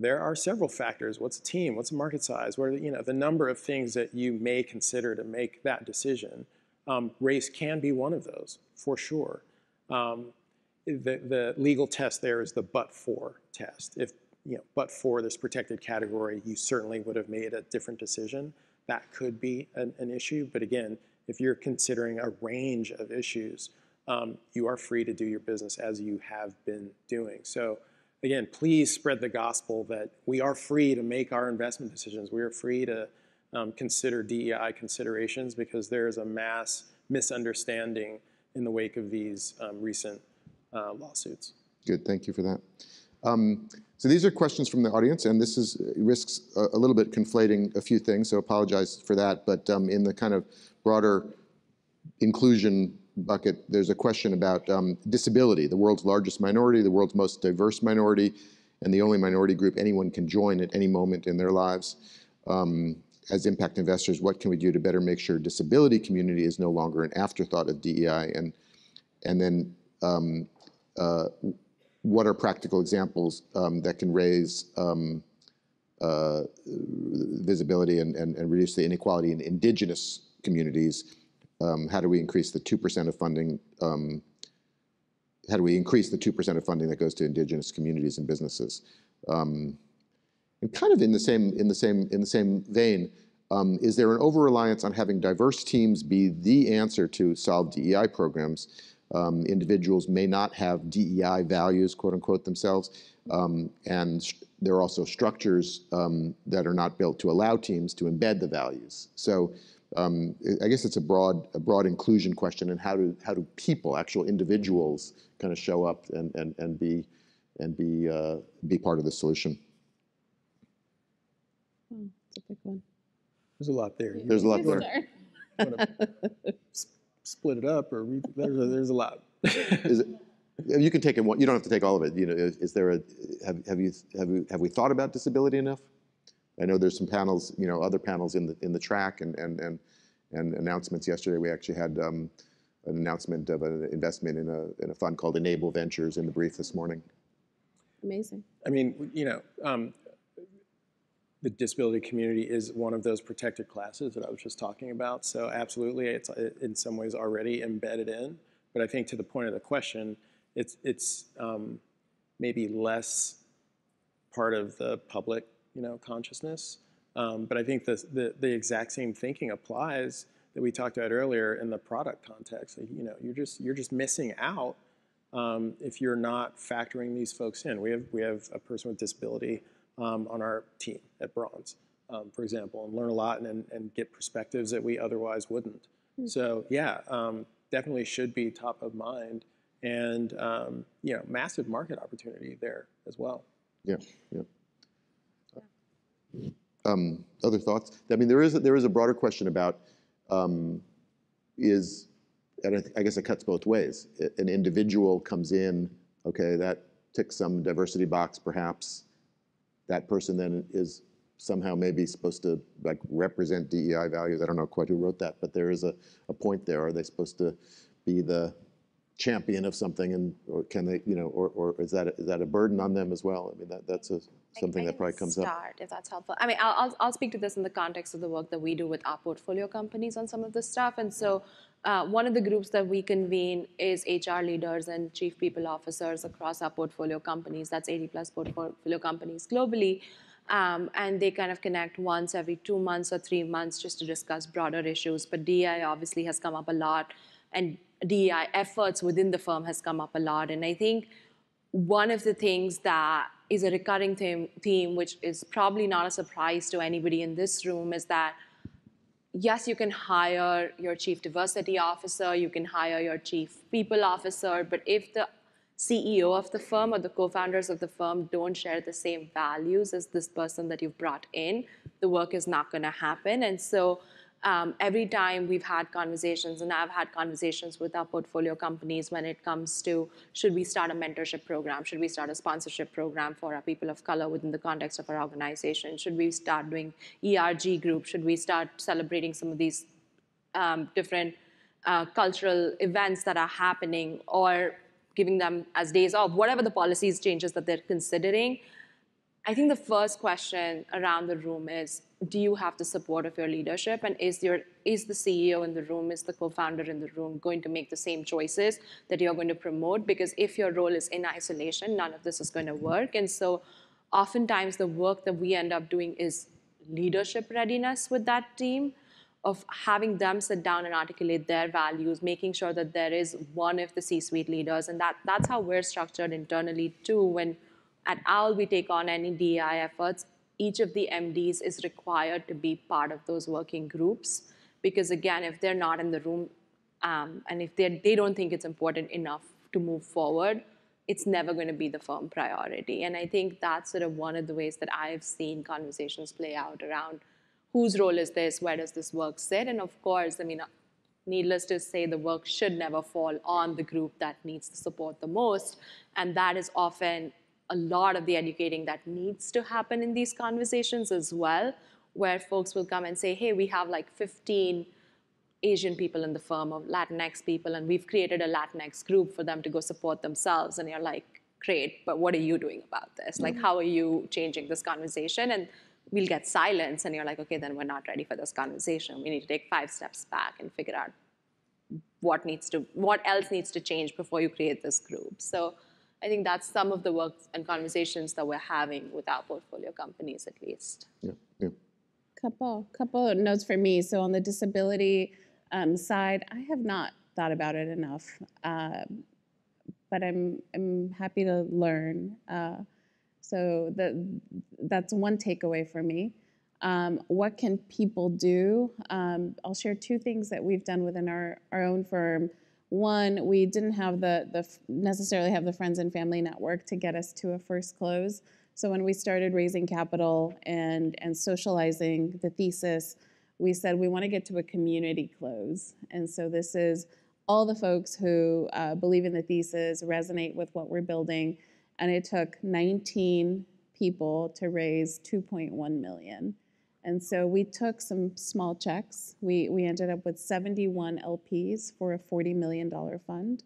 there are several factors. What's a team? What's a market size? What are the, you know the number of things that you may consider to make that decision? Um, race can be one of those for sure. Um, the, the legal test there is the but for test. If you know, but for this protected category, you certainly would have made a different decision. That could be an, an issue. But again, if you're considering a range of issues, um, you are free to do your business as you have been doing. So again, please spread the gospel that we are free to make our investment decisions. We are free to um, consider DEI considerations because there is a mass misunderstanding in the wake of these um, recent uh, lawsuits. Good, thank you for that. Um, so these are questions from the audience, and this is risks a, a, little bit conflating a few things, so apologize for that. But um, in the kind of broader inclusion bucket, there's a question about um, disability, the world's largest minority, the world's most diverse minority, and the only minority group anyone can join at any moment in their lives. Um, as impact investors, what can we do to better make sure disability community is no longer an afterthought of DEI? And, and then um, uh, what are practical examples um, that can raise um, uh, visibility and, and, and, reduce the inequality in indigenous communities? Um, how do we increase the 2% of funding? Um, how do we increase the 2% of funding that goes to indigenous communities and businesses? Um, and kind of in the same, in the same, in the same vein, um, is there an over-reliance on having diverse teams be the answer to solve DEI programs? Um, individuals may not have DEI values, quote unquote, themselves. Um, and there are also structures um, that are not built to allow teams to embed the values. So um, I guess it's a broad, a broad inclusion question and how do, how do people, actual individuals, kind of show up and, and, and be, and be, uh, be part of the solution? Hmm, it's a big one. There's a lot there. There's a lot there. <laughs> split it up, or there's a, there's a lot. <laughs> is it, you can take it. You don't have to take all of it. You know, is, is there a have, have you have you have we thought about disability enough? I know there's some panels, you know, other panels in the in the track and and and and announcements yesterday. We actually had um, an announcement of an investment in a in a fund called Enable Ventures in the brief this morning. Amazing. I mean, you know, um, the disability community is one of those protected classes that I was just talking about. So absolutely, it's in some ways already embedded in. But I think to the point of the question, it's it's um, maybe less part of the public, you know, consciousness. Um, but I think the, the, the exact same thinking applies that we talked about earlier in the product context. You know, you're just you're just missing out um, if you're not factoring these folks in. We have we have a person with disability um, on our team at Bronze, um, for example, and learn a lot and, and get perspectives that we otherwise wouldn't. So yeah, um, definitely should be top of mind, and um, you know, massive market opportunity there as well. Yeah, yeah. Um, other thoughts? I mean, there is a, there is a broader question about um, is, and I, th- I guess it cuts both ways. I- An individual comes in, okay, that ticks some diversity box, perhaps. That person then is somehow maybe supposed to like represent DEI values. I don't know quite who wrote that, but there is a, a point there. Are they supposed to be the champion of something, and or can they, you know, or, or is that a, is that a burden on them as well? I mean, that that's a, something I that probably comes up. start, if that's helpful. I mean, I'll, I'll, I'll speak to this in the context of the work that we do with our portfolio companies on some of this stuff. And so, uh, one of the groups that we convene is HR leaders and chief people officers across our portfolio companies. That's 80 plus portfolio companies globally. Um, and they kind of connect once every two months or three months just to discuss broader issues. But DEI obviously has come up a lot, and DEI efforts within the firm has come up a lot. And I think one of the things that is a recurring theme, theme, which is probably not a surprise to anybody in this room, is that yes, you can hire your chief diversity officer, you can hire your chief people officer, but if the CEO of the firm or the co founders of the firm don't share the same values as this person that you've brought in, the work is not going to happen. And so, um, every time we've had conversations, and I've had conversations with our portfolio companies when it comes to should we start a mentorship program? Should we start a sponsorship program for our people of color within the context of our organization? Should we start doing ERG groups? Should we start celebrating some of these um, different uh, cultural events that are happening or giving them as days off, whatever the policies changes that they're considering? I think the first question around the room is do you have the support of your leadership? And is your is the CEO in the room is the co-founder in the room going to make the same choices that you're going to promote? Because if your role is in isolation none of this is going to work. And so oftentimes the work that we end up doing is leadership readiness with that team of having them sit down and articulate their values, making sure that there is one of the C-suite leaders, and that that's how we're structured internally too. When at OWL we take on any DEI efforts, each of the MDs is required to be part of those working groups. Because again, if they're not in the room um, and if they they don't think it's important enough to move forward, it's never going to be the firm priority. And I think that's sort of one of the ways that I've seen conversations play out around whose role is this, where does this work sit, and of course, I mean, needless to say, the work should never fall on the group that needs the support the most, and that is often a lot of the educating that needs to happen in these conversations as well, where folks will come and say, hey, we have like 15 Asian people in the firm or Latinx people, and we've created a Latinx group for them to go support themselves. And you're like, great, but what are you doing about this? Like, how are you changing this conversation? And we'll get silence, and you're like, okay, then we're not ready for this conversation. We need to take five steps back and figure out what needs to, what else needs to change before you create this group. So I think that's some of the work and conversations that we're having with our portfolio companies, at least. Yeah, yeah. Couple, couple of notes for me. So on the disability um, side, I have not thought about it enough, um, but I'm I'm happy to learn. Uh, so that that's one takeaway for me. Um, what can people do? Um, I'll share two things that we've done within our, our own firm. One, we didn't have the, the necessarily have the friends and family network to get us to a first close. So when we started raising capital and and socializing the thesis, we said we want to get to a community close. And so this is all the folks who uh, believe in the thesis, resonate with what we're building, and it took 19 people to raise 2.1 million. And so we took some small checks. We, we ended up with 71 LPs for a $40 million fund.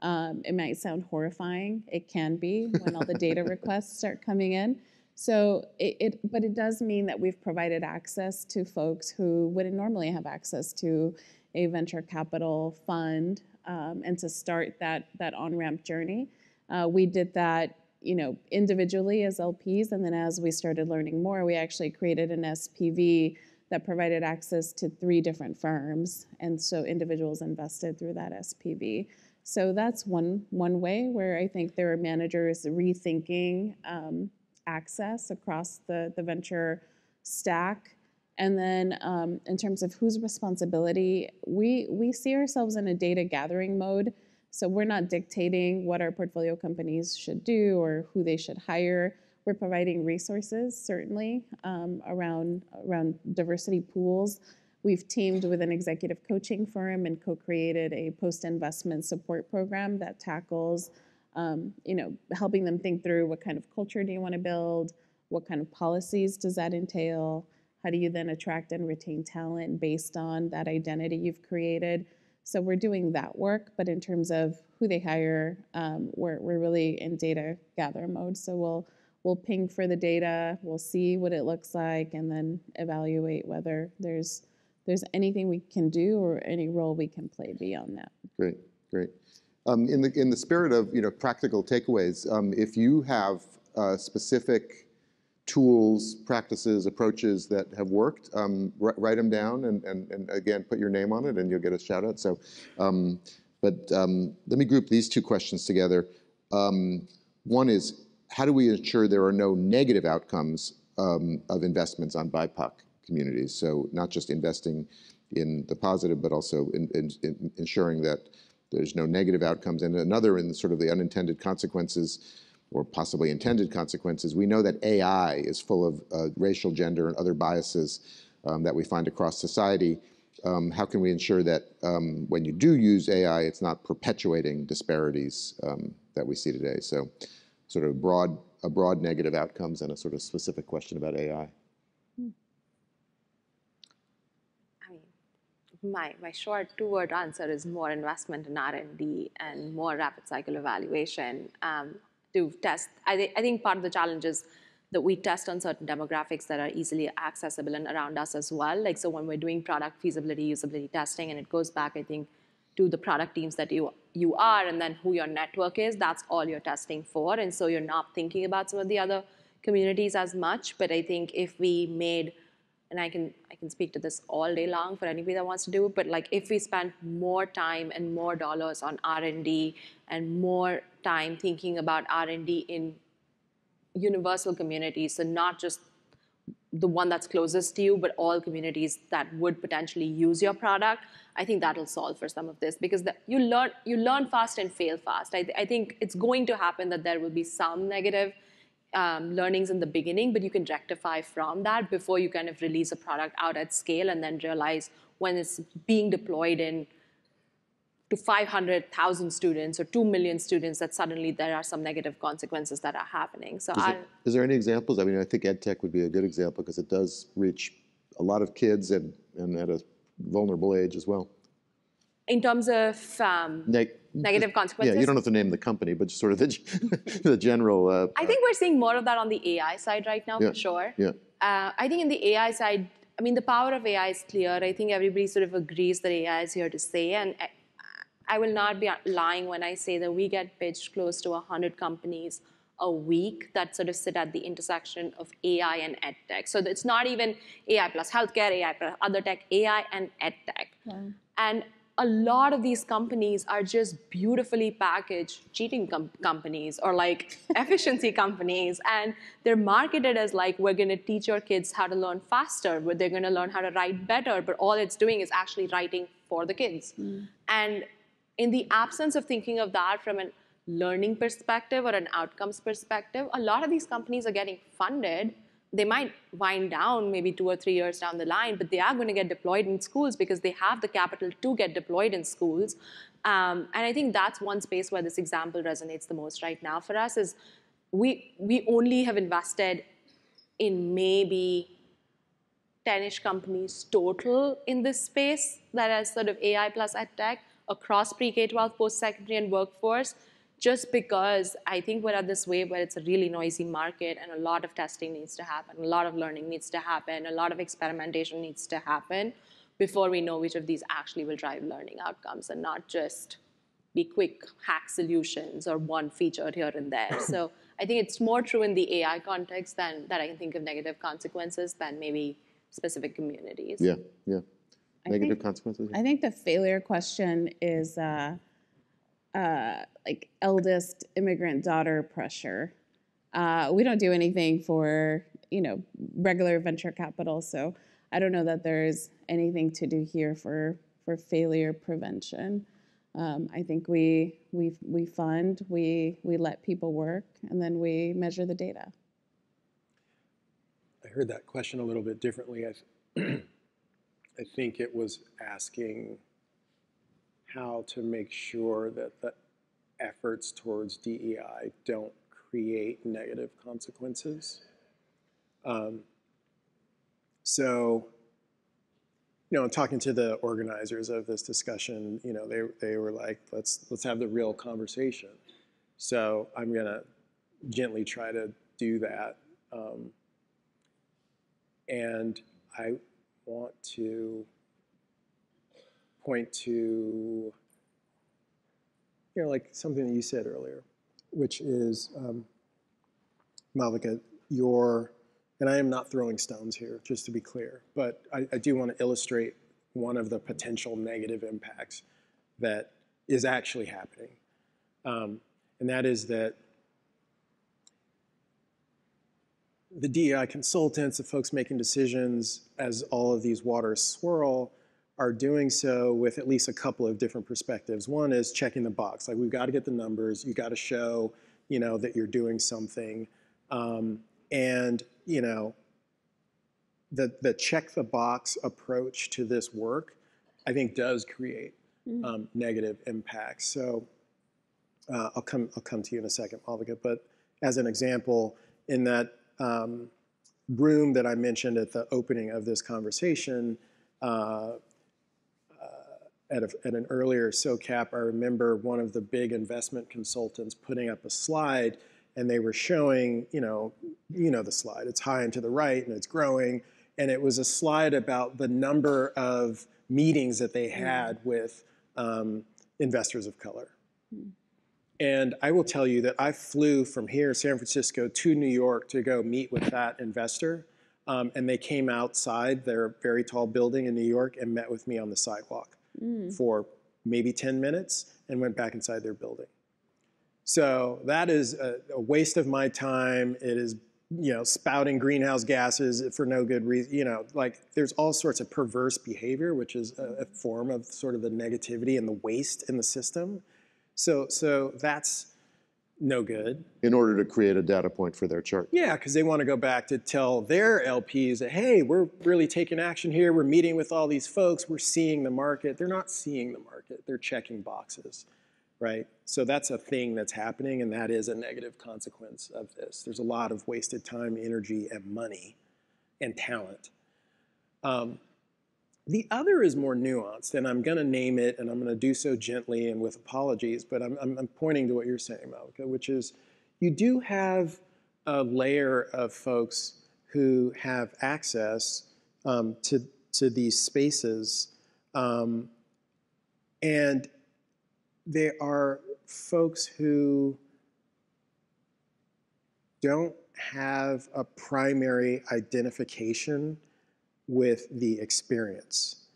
Um, it might sound horrifying. It can be when all the data <laughs> requests start coming in. So it, it, but it does mean that we've provided access to folks who wouldn't normally have access to a venture capital fund um, and to start that, that on-ramp journey. Uh, we did that you know, individually as LPs, and then as we started learning more, we actually created an SPV that provided access to three different firms. And so individuals invested through that SPV. So that's one, one way where I think there are managers rethinking um, access across the, the venture stack. And then um, in terms of whose responsibility, we, we see ourselves in a data gathering mode. So we're not dictating what our portfolio companies should do or who they should hire. We're providing resources, certainly, um, around, around diversity pools. We've teamed with an executive coaching firm and co-created a post-investment support program that tackles, um, you know, helping them think through what kind of culture do you want to build, what kind of policies does that entail, how do you then attract and retain talent based on that identity you've created. So we're doing that work, but in terms of who they hire, um, we're, we're really in data gather mode. So we'll we'll ping for the data, we'll see what it looks like, and then evaluate whether there's there's anything we can do or any role we can play beyond that. Great, great. Um, in the in the spirit of you know practical takeaways, um, if you have uh, specific tools, practices, approaches that have worked, um, write them down and, and, and again put your name on it, and you'll get a shout out. So, um, but um, let me group these two questions together. Um, one is how do we ensure there are no negative outcomes um, of investments on BIPOC communities? So not just investing in the positive, but also in, in, in ensuring that there's no negative outcomes. And another in sort of the unintended consequences or possibly intended consequences. We know that AI is full of uh, racial, gender, and other biases um, that we find across society. Um, how can we ensure that um, when you do use AI, it's not perpetuating disparities um, that we see today? So sort of broad, a broad negative outcomes and a sort of specific question about AI. My, my short two-word answer is more investment in R&D and more rapid cycle evaluation um, to test. I, th I think part of the challenge is that we test on certain demographics that are easily accessible and around us as well. Like so when we're doing product feasibility, usability testing, and it goes back, I think, to the product teams that you you are and then who your network is that's all you're testing for and so you're not thinking about some of the other communities as much but i think if we made and i can i can speak to this all day long for anybody that wants to do it but like if we spend more time and more dollars on r&d and more time thinking about r&d in universal communities so not just the one that's closest to you, but all communities that would potentially use your product, I think that'll solve for some of this because the, you learn you learn fast and fail fast. I, I, think it's going to happen that there will be some negative um, learnings in the beginning, but you can rectify from that before you kind of release a product out at scale and then realize when it's being deployed in to 500,000 students or 2 million students that suddenly there are some negative consequences that are happening. So is, it, is there any examples? I mean, I think EdTech would be a good example because it does reach a lot of kids and, and at a vulnerable age as well. In terms of um, negative consequences? Yeah, you don't have to name the company, but just sort of the, <laughs> the general. Uh, I think we're seeing more of that on the AI side right now, yeah, for sure. Yeah. Uh, I think in the AI side, I mean, the power of AI is clear. I think everybody sort of agrees that AI is here to stay. And I will not be lying when I say that we get pitched close to 100 companies a week that sort of sit at the intersection of AI and ed tech. So it's not even AI plus healthcare, AI plus other tech, AI and ed tech. Yeah. And a lot of these companies are just beautifully packaged cheating com companies or like <laughs> efficiency companies. And they're marketed as like, we're going to teach your kids how to learn faster, but they're going to learn how to write better. But all it's doing is actually writing for the kids. Mm. And in the absence of thinking of that from a learning perspective or an outcomes perspective, a lot of these companies are getting funded. They might wind down maybe two or three years down the line, but they are going to get deployed in schools because they have the capital to get deployed in schools. Um, and I think that's one space where this example resonates the most right now for us is we, we only have invested in maybe 10-ish companies total in this space that has sort of AI plus ed tech across pre-K-12, post-secondary, and workforce, just because I think we're at this wave where it's a really noisy market and a lot of testing needs to happen, a lot of learning needs to happen, a lot of experimentation needs to happen before we know which of these actually will drive learning outcomes and not just be quick hack solutions or one feature here and there. <coughs> so I think it's more true in the AI context than that I can think of negative consequences than maybe specific communities. Yeah, yeah. I Negative think- consequences? I think the failure question is uh, uh, like eldest immigrant daughter pressure. Uh, we don't do anything for you know regular venture capital, so I don't know that there's anything to do here for for failure prevention. Um, I think we we we fund, we we let people work, and then we measure the data. I heard that question a little bit differently. I, <clears throat> I think it was asking how to make sure that the efforts towards DEI don't create negative consequences. Um, so, you know, talking to the organizers of this discussion, you know, they, they were like, let's, let's have the real conversation. So I'm going to gently try to do that. Um, and I want to point to, you know, like something that you said earlier, which is, um, Malvika, your, and I am not throwing stones here, just to be clear, but I, I do want to illustrate one of the potential negative impacts that is actually happening. Um, and that is that the DEI consultants, the folks making decisions as all of these waters swirl, are doing so with at least a couple of different perspectives. One is checking the box, like we've got to get the numbers, you got to show, you know, that you're doing something, um, and you know, the the check the box approach to this work, I think, does create um, negative impacts. So uh, I'll come I'll come to you in a second, Malvika. But as an example, in that um, room that I mentioned at the opening of this conversation, uh, at, a, at an earlier SOCAP, I remember one of the big investment consultants putting up a slide, and they were showing, you know, you know the slide. It's high and to the right, and it's growing, and it was a slide about the number of meetings that they had with um, investors of color. And I will tell you that I flew from here, San Francisco, to New York to go meet with that investor. Um, and they came outside their very tall building in New York and met with me on the sidewalk Mm. for maybe 10 minutes and went back inside their building. So that is a, a waste of my time. It is, you know, spouting greenhouse gases for no good reason. You know, like there's all sorts of perverse behavior, which is a, a form of sort of the negativity and the waste in the system. So, so that's no good. In order to create a data point for their chart. Yeah, because they want to go back to tell their LPs that, hey, we're really taking action here. We're meeting with all these folks. We're seeing the market. They're not seeing the market. They're checking boxes, right? So that's a thing that's happening, and that is a negative consequence of this. There's a lot of wasted time, energy, and money, and talent. Um, the other is more nuanced, and I'm going to name it, and I'm going to do so gently and with apologies, but I'm, I'm, pointing to what you're saying, Malvika, which is you do have a layer of folks who have access um, to, to these spaces, um, and there are folks who don't have a primary identification with the experience,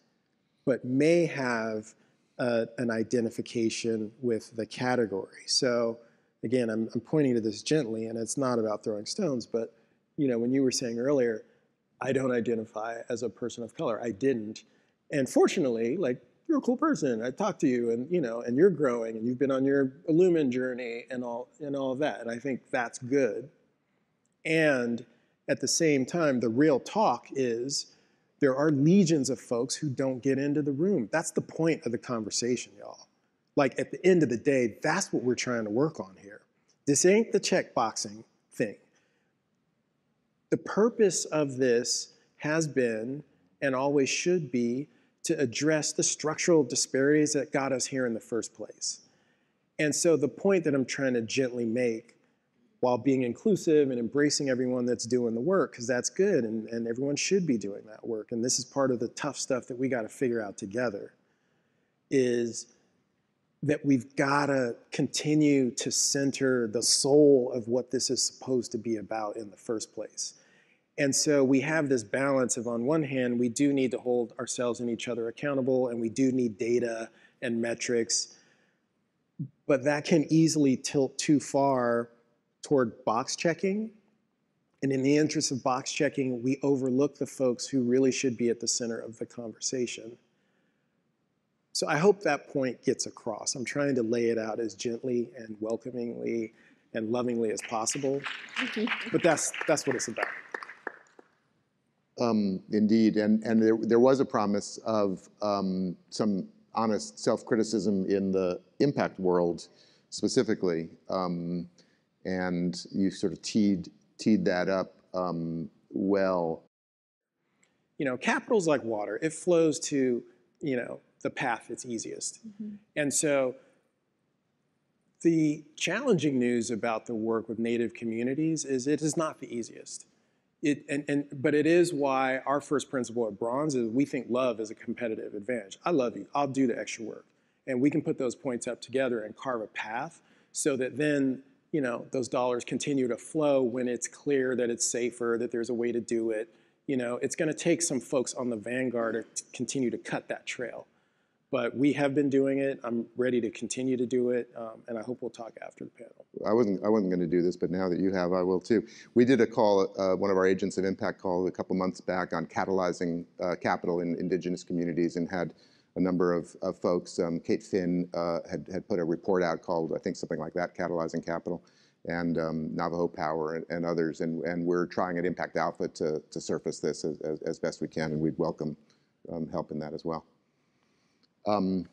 but may have an identification with the category. So again, I'm, I'm pointing to this gently, and it's not about throwing stones, but you know, when you were saying earlier, I don't identify as a person of color. I didn't, and fortunately, like you're a cool person. I talked to you, and you know, and you're growing, and you've been on your Illumin journey, and all and all of that. And I think that's good. And at the same time, the real talk is there are legions of folks who don't get into the room. That's the point of the conversation, y'all. Like at the end of the day, that's what we're trying to work on here. This ain't the checkboxing thing. The purpose of this has been and always should be to address the structural disparities that got us here in the first place. And so the point that I'm trying to gently make while being inclusive and embracing everyone that's doing the work, because that's good and, and everyone should be doing that work. And this is part of the tough stuff that we got to figure out together is that we've got to continue to center the soul of what this is supposed to be about in the first place. And so we have this balance of, on one hand, we do need to hold ourselves and each other accountable, and we do need data and metrics, but that can easily tilt too far toward box checking. And in the interest of box checking, we overlook the folks who really should be at the center of the conversation. So I hope that point gets across. I'm trying to lay it out as gently and welcomingly and lovingly as possible, <laughs> but that's, that's what it's about. Um, indeed, and, and there, there was a promise of um, some honest self-criticism in the impact world specifically, um, and you sort of teed, teed that up um, well. You know, capital's like water. It flows to, you know, the path that's easiest. And so the challenging news about the work with Native communities is it is not the easiest. It, and, and, but it is why our first principle at Bronze is we think love is a competitive advantage. I love you. I'll do the extra work. And we can put those points up together and carve a path so that then, you know, those dollars continue to flow when it's clear that it's safer, that there's a way to do it. You know, it's going to take some folks on the vanguard to continue to cut that trail. But we have been doing it. I'm ready to continue to do it, um, and I hope we'll talk after the panel. I wasn't, I wasn't going to do this, but now that you have, I will too. We did a call, uh, one of our agents of impact called a couple months back on catalyzing uh, capital in indigenous communities and had a number of, of folks. Um, Kate Finn uh, had, had put a report out called, I think something like that, Catalyzing Capital, and um, Navajo Power and, and others. And, and we're trying at Impact Alpha to, to surface this as, as, as best we can, and we'd welcome um, help in that as well. Um,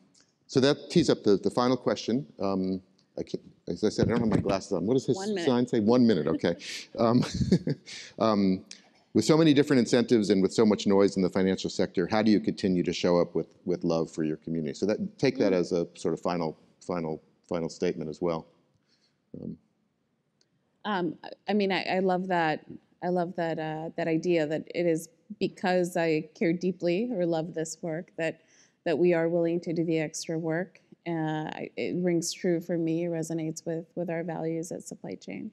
so that tees up the, the final question. Um, I can't, as I said, I don't have my glasses on. What does his sign say? One minute, okay. <laughs> <laughs> um, um, with so many different incentives and with so much noise in the financial sector, how do you continue to show up with, with love for your community? So that take that as a sort of final, final, final statement as well. Um, I- I mean, I, I love that. I love that uh, that idea that it is because I care deeply or love this work that that we are willing to do the extra work. Uh, it rings true for me. Resonates with with our values at Supply Change.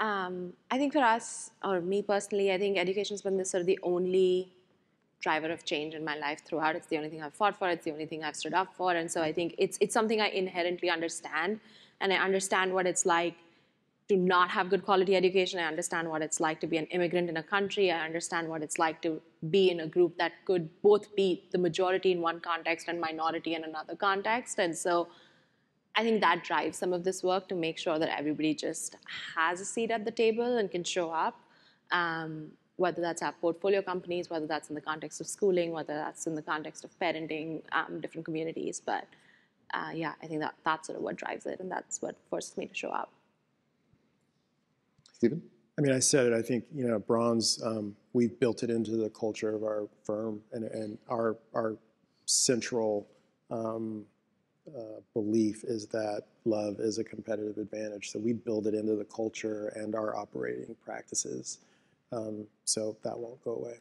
Um, I think for us, or me personally, I think education's been this sort of the only driver of change in my life throughout. It's the only thing I've fought for. It's the only thing I've stood up for, and so I think it's it's something I inherently understand, and I understand what it's like to not have good quality education. I understand what it's like to be an immigrant in a country. I understand what it's like to be in a group that could both be the majority in one context and minority in another context, and so. I think that drives some of this work to make sure that everybody just has a seat at the table and can show up. Um, whether that's our portfolio companies, whether that's in the context of schooling, whether that's in the context of parenting, um, different communities. But uh, yeah, I think that that's sort of what drives it, and that's what forces me to show up. Stephen? I mean, I said it. I think you know, bronze. Um, we've built it into the culture of our firm, and, and our our central um, uh, belief is that love is a competitive advantage. So we build it into the culture and our operating practices. Um, so that won't go away.